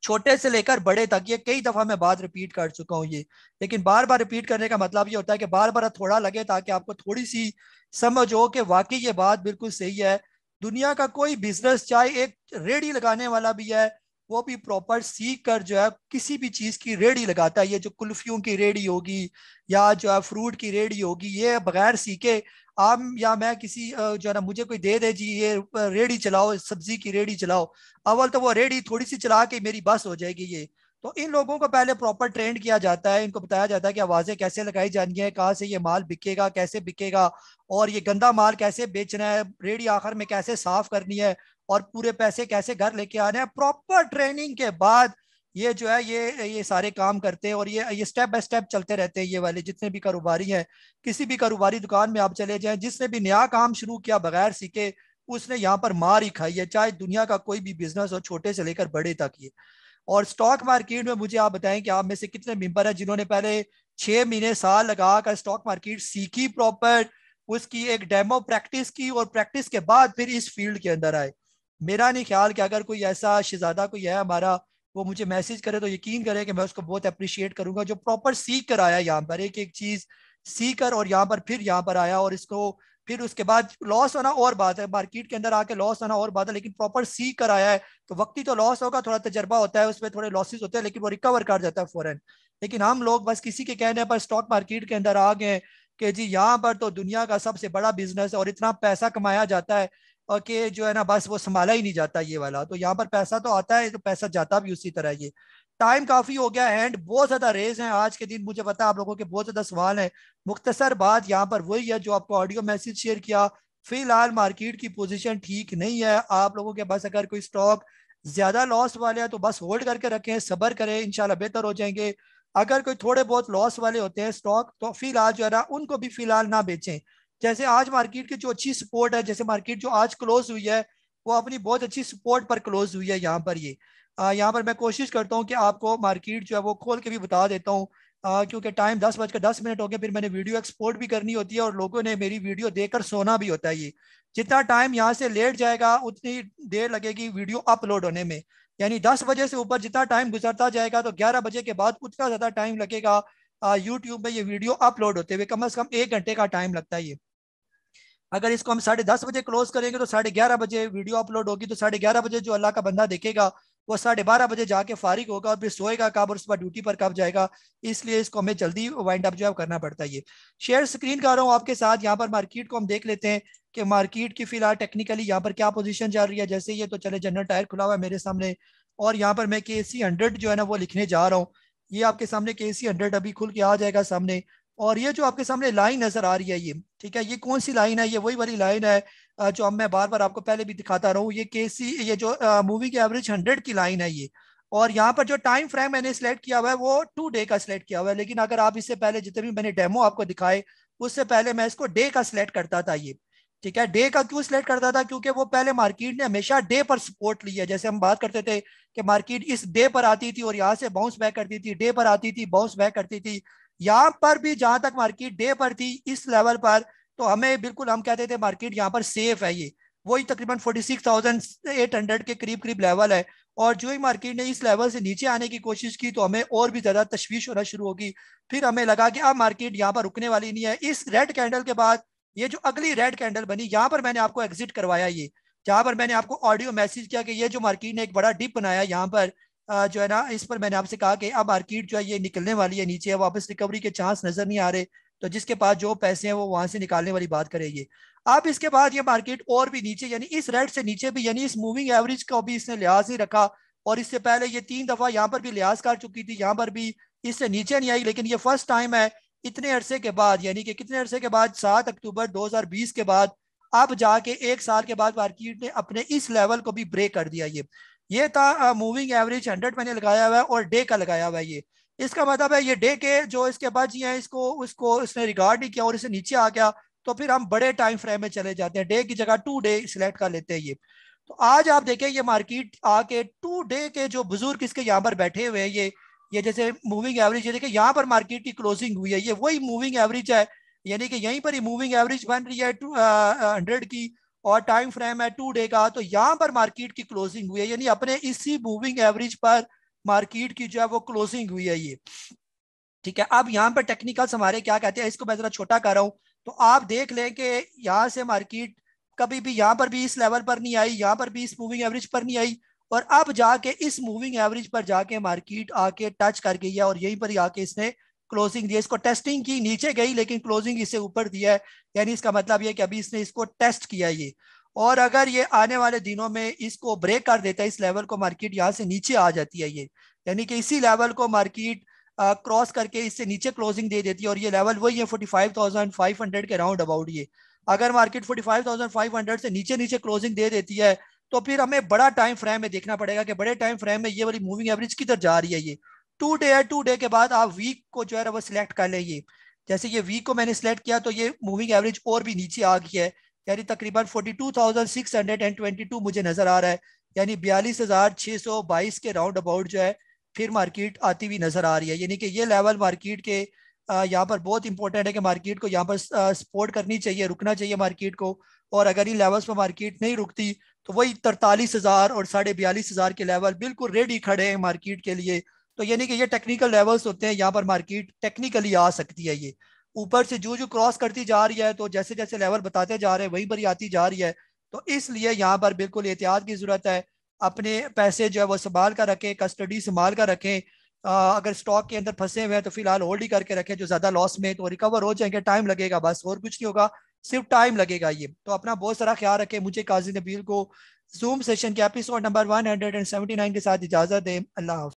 छोटे से लेकर बड़े तक, ये कई दफ़ा मैं बात रिपीट कर चुका हूँ ये। लेकिन बार बार रिपीट करने का मतलब ये होता है कि बार बार थोड़ा लगे ताकि आपको थोड़ी सी समझ हो कि वाकई ये बात बिल्कुल सही है। दुनिया का कोई बिज़नेस चाहे एक रेडी लगाने वाला भी है वो भी प्रॉपर सीख कर जो है, किसी भी चीज़ की रेडी लगाता है। ये जो कुल्फियों की रेडी होगी या जो है फ्रूट की रेडी होगी, ये बगैर सीखे आप या मैं किसी जो है ना, मुझे कोई दे दे जी, ये रेडी चलाओ, सब्ज़ी की रेडी चलाओ। अव्वल तो वो रेडी थोड़ी सी चला के मेरी बस हो जाएगी ये। तो इन लोगों को पहले प्रॉपर ट्रेंड किया जाता है। इनको बताया जाता है कि आवाज़ें कैसे लगाई जानी है, कहाँ से ये माल बिकेगा, कैसे बिकेगा, और ये गंदा माल कैसे बेचना है, रेडी आखिर में कैसे साफ़ करनी है और पूरे पैसे कैसे घर लेके आने हैं? प्रॉपर ट्रेनिंग के बाद ये जो है, ये ये सारे काम करते हैं और ये ये स्टेप बाय स्टेप चलते रहते हैं ये वाले। जितने भी कारोबारी हैं, किसी भी कारोबारी दुकान में आप चले जाएँ, जिसने भी नया काम शुरू किया बगैर सीखे, उसने यहाँ पर मार ही खाई है, चाहे दुनिया का कोई भी बिज़नेस हो, छोटे से लेकर बड़े तक ये। और स्टॉक मार्केट में मुझे आप बताएँ कि आप में से कितने मेंबर है जिन्होंने पहले छह महीने साल लगा कर स्टॉक मार्केट सीखी प्रॉपर उसकी एक डेमो प्रैक्टिस की और प्रैक्टिस के बाद फिर इस फ़ील्ड के अंदर आए। मेरा नहीं ख्याल कि अगर कोई ऐसा शहजादा कोई है हमारा, वो मुझे मैसेज करे तो यकीन करे कि मैं उसको बहुत अप्रिशिएट करूँगा, जो प्रॉपर सीख कर आया यहाँ पर। एक एक चीज़ सीख कर और यहाँ पर फिर यहाँ पर आया और इसको फिर उसके बाद लॉस होना और बात है। मार्केट के अंदर आके लॉस होना और बात है, लेकिन प्रॉपर सीख कर आया है। तो वक्ती तो लॉस होगा, थोड़ा तजर्बा होता है, उसमें थोड़े लॉसेज होते हैं, लेकिन वो रिकवर कर जाता है फ़ौरन। लेकिन हम लोग बस किसी के कहने पर स्टॉक मार्केट के अंदर आ गए कि जी यहाँ पर तो दुनिया का सबसे बड़ा बिज़नेस है और इतना पैसा कमाया जाता है। कि जो है ना, बस वो संभाला ही नहीं जाता ये वाला। तो यहाँ पर पैसा तो आता है तो पैसा जाता भी उसी तरह ये। टाइम काफ़ी हो गया एंड बहुत ज़्यादा रेस है आज के दिन। मुझे पता है आप लोगों के बहुत ज़्यादा सवाल है। मुख्तसर बात यहाँ पर वही है जो आपको ऑडियो मैसेज शेयर किया। फ़िलहाल मार्केट की पोजीशन ठीक नहीं है। आप लोगों के पास अगर कोई स्टॉक ज़्यादा लॉस वाले हैं तो बस होल्ड करके रखें, सबर करें इनशाला बेहतर हो जाएँगे। अगर कोई थोड़े बहुत लॉस वाले होते हैं स्टॉक तो फ़िलहाल जो है ना, उनको भी फ़िलहाल ना बेचें। जैसे आज मार्केट की जो अच्छी सपोर्ट है, जैसे मार्केट जो आज क्लोज हुई है, वो अपनी बहुत अच्छी सपोर्ट पर क्लोज हुई है यहाँ पर ये। यहाँ पर मैं कोशिश करता हूँ कि आपको मार्केट जो है वो खोल के भी बता देता हूँ। क्योंकि टाइम दस बजकर दस मिनट हो गए, फिर मैंने वीडियो एक्सपोर्ट भी करनी होती है और लोगों ने मेरी वीडियो देखकर सोना भी होता है ये। जितना टाइम यहाँ से लेट जाएगा, उतनी देर लगेगी वीडियो अपलोड होने में। यानी दस बजे से ऊपर जितना टाइम गुजरता जाएगा तो ग्यारह बजे के बाद उतना ज़्यादा टाइम लगेगा यूट्यूब में ये वीडियो अपलोड होते हुए कम अज कम एक घंटे का टाइम लगता है ये। अगर इसको हम साढ़े दस बजे क्लोज करेंगे तो साढ़े ग्यारह बजे वीडियो अपलोड होगी तो साढ़े ग्यारह बजे जो अल्लाह का बंदा देखेगा, वो साढ़े बारह बजे जाके फारिग होगा और फिर सोएगा कब और सुबह ड्यूटी पर कब जाएगा। इसलिए इसको हमें जल्दी वाइंड अप जो है करना पड़ता है ये। शेयर स्क्रीन कर रहा हूँ आपके साथ, यहाँ पर मार्केट को हम देख लेते हैं कि मार्केट की फ़िलहाल टेक्निकली यहाँ पर क्या पोजीशन चल रही है। जैसे ये तो चले जनरल टायर खुला हुआ है मेरे सामने और यहाँ पर मैं के सी हंड्रेड जो है ना वो लिखने जा रहा हूँ। ये आपके सामने के सी हंड्रेड अभी खुल के आ जाएगा सामने। और ये जो आपके सामने लाइन नज़र आ रही है ये, ठीक है, ये कौन सी लाइन है? ये वही वाली लाइन है जो अब मैं बार बार आपको पहले भी दिखाता रहा हूँ ये के ये जो मूवी की एवरेज हंड्रेड की लाइन है ये। और यहाँ पर जो टाइम फ्रेम मैंने सिलेक्ट किया हुआ है, वो टू डे का सिलेक्ट किया हुआ है। लेकिन अगर आप इससे पहले जितने भी मैंने डेमो आपको दिखाए, उससे पहले मैं इसको डे का सिलेक्ट करता था ये, ठीक है? डे का क्यों सिलेक्ट करता था? क्योंकि वो पहले मार्केट ने हमेशा डे पर सपोर्ट लिया जैसे हम बात करते थे कि मार्केट इस डे पर आती थी और यहाँ से बाउंस बैक करती थी डे पर आती थी बाउंस बैक करती थी। यहाँ पर भी जहाँ तक मार्केट डे पर थी इस लेवल पर तो हमें बिल्कुल हम कहते थे मार्केट यहाँ पर सेफ़ है ये। वही तकरीबन 46,800 के करीब करीब लेवल है। और जो ही मार्केट ने इस लेवल से नीचे आने की कोशिश की तो हमें और भी ज़्यादा तशवीश होना शुरू होगी। फिर हमें लगा कि अब मार्केट यहाँ पर रुकने वाली नहीं है। इस रेड कैंडल के बाद ये जो अगली रेड कैंडल बनी यहाँ पर मैंने आपको एग्जिट करवाया ये। जहाँ पर मैंने आपको ऑडियो मैसेज किया कि ये जो मार्केट ने एक बड़ा डिप बनाया यहाँ पर जो है ना, इस पर मैंने आपसे कहा कि अब मार्केट जो है, ये निकलने वाली है, नीचे वापस रिकवरी के चांस नज़र नहीं आ रहे तो जिसके पास जो पैसे हैं, वो वहाँ से निकालने वाली बात करेंगे अब इसके बाद ये मार्केट और भी नीचे, यानी इस रेट से नीचे भी, यानी इस मूविंग एवरेज का भी इसने लिहाज नहीं रखा, और इससे पहले ये तीन दफ़ा यहाँ पर भी लिहाज कर चुकी थी, यहाँ पर भी इससे नीचे नहीं आई, लेकिन ये फ़र्स्ट टाइम है, इतने अरसे के बाद, यानी कि कितने अरसे के बाद? सात अक्टूबर 2020 के बाद अब जाके एक साल के बाद मार्केट ने अपने इस लेवल को भी ब्रेक कर दिया ये। ये था मूविंग एवरेज हंड्रेड मैंने लगाया हुआ है और डे का लगाया हुआ है ये। इसका मतलब है ये डे के जो इसके बाद जी है इसको, उसको उसने रिगार्ड नहीं किया और इसे नीचे आ गया तो फिर हम बड़े टाइम फ्रेम में चले जाते हैं। डे की जगह टू डे सिलेक्ट कर लेते हैं ये। तो आज आप देखें, ये मार्केट आके टू डे के जो बुज़ुर्ग इसके यहाँ पर बैठे हुए हैं ये ये जैसे मूविंग एवरेज ये देखिए, यहाँ पर मार्केट की क्लोजिंग हुई है। ये वही मूविंग एवरेज है यानी कि यहीं पर ही मूविंग एवरेज बन रही है टू हंड्रेड की और टाइम फ्रेम है टू डे का। तो यहाँ पर मार्केट की क्लोजिंग हुई है, यानी अपने इसी मूविंग एवरेज पर मार्केट की जो है वो क्लोजिंग हुई है ये। ठीक है, अब यहाँ पर टेक्निकल्स हमारे क्या कहते हैं, इसको मैं जरा छोटा कर रहा हूँ। तो आप देख लें कि यहाँ से मार्केट कभी भी, यहाँ पर भी इस लेवल पर नहीं आई, यहाँ पर भी इस मूविंग एवरेज पर नहीं आई, और अब जाके इस मूविंग एवरेज पर जाके मार्केट आके टच कर गई है, और यहीं पर आके इसने क्लोजिंग दिया। इसको टेस्टिंग की नीचे गई, लेकिन क्लोजिंग इससे ऊपर दिया है। यानी इसका मतलब ये कि अभी इसने इसको टेस्ट किया ये। और अगर ये आने वाले दिनों में इसको ब्रेक कर देता है, इस लेवल को मार्केट यहाँ से नीचे आ जाती है ये। यानी कि इसी लेवल को मार्केट क्रॉस करके इससे नीचे क्लोजिंग दे देती है और ये लेवल वही है forty five thousand five hundred के राउंड अबाउट ये। अगर market forty five thousand five hundred से नीचे नीचे क्लोजिंग दे देती है तो फिर हमें बड़ा टाइम फ्रेम में देखना पड़ेगा कि बड़े टाइम फ्रेम में ये वाली मूविंग एवरेज किधर जा रही है ये। टू डे है टू डे के बाद आप वीक को जो है वो सिलेक्ट कर लेंगे। जैसे ये वीक को मैंने सिलेक्ट किया तो ये मूविंग एवरेज और भी नीचे आ गई है। यानी तकरीबन 42,622 मुझे नज़र आ रहा है। यानी बयालीस हज़ार छह सौ बाईस के राउंड अबाउट जो है फिर मार्केट आती हुई नज़र आ रही है। यानी कि ये लेवल मार्केट के यहाँ पर बहुत इंपॉर्टेंट है कि मार्केट को यहाँ पर सपोर्ट करनी चाहिए रुकना चाहिए मार्केट को। और अगर इन लेवल्स पर मार्केट नहीं रुकती तो वही तरतालीस हज़ार और साढ़े बयालीस हज़ार के लेवल बिल्कुल रेडी खड़े हैं मार्केट के लिए। तो यानी कि ये टेक्निकल लेवल्स होते हैं, यहाँ पर मार्केट टेक्निकली आ सकती है ये। ऊपर से जो जो क्रॉस करती जा रही है तो जैसे जैसे लेवल बताते जा रहे हैं, वहीं पर ही आती जा रही है। तो इसलिए यहाँ पर बिल्कुल एहतियात की ज़रूरत है, अपने पैसे जो है वो संभाल कर रखें कस्टडी संभाल कर रखें। अगर स्टॉक के अंदर फंसे हुए हैं तो फ़िलहाल होल्ड ही करके रखें, जो ज़्यादा लॉस में तो रिकवर हो जाएँगे टाइम लगेगा बस, और कुछ नहीं होगा, सिर्फ़ टाइम लगेगा ये। तो अपना बहुत सारा ख्याल रखें, मुझे काजी नबील को जूम सेशन के एपिसोड नंबर 179 के साथ इजाज़त दें। अल्लाह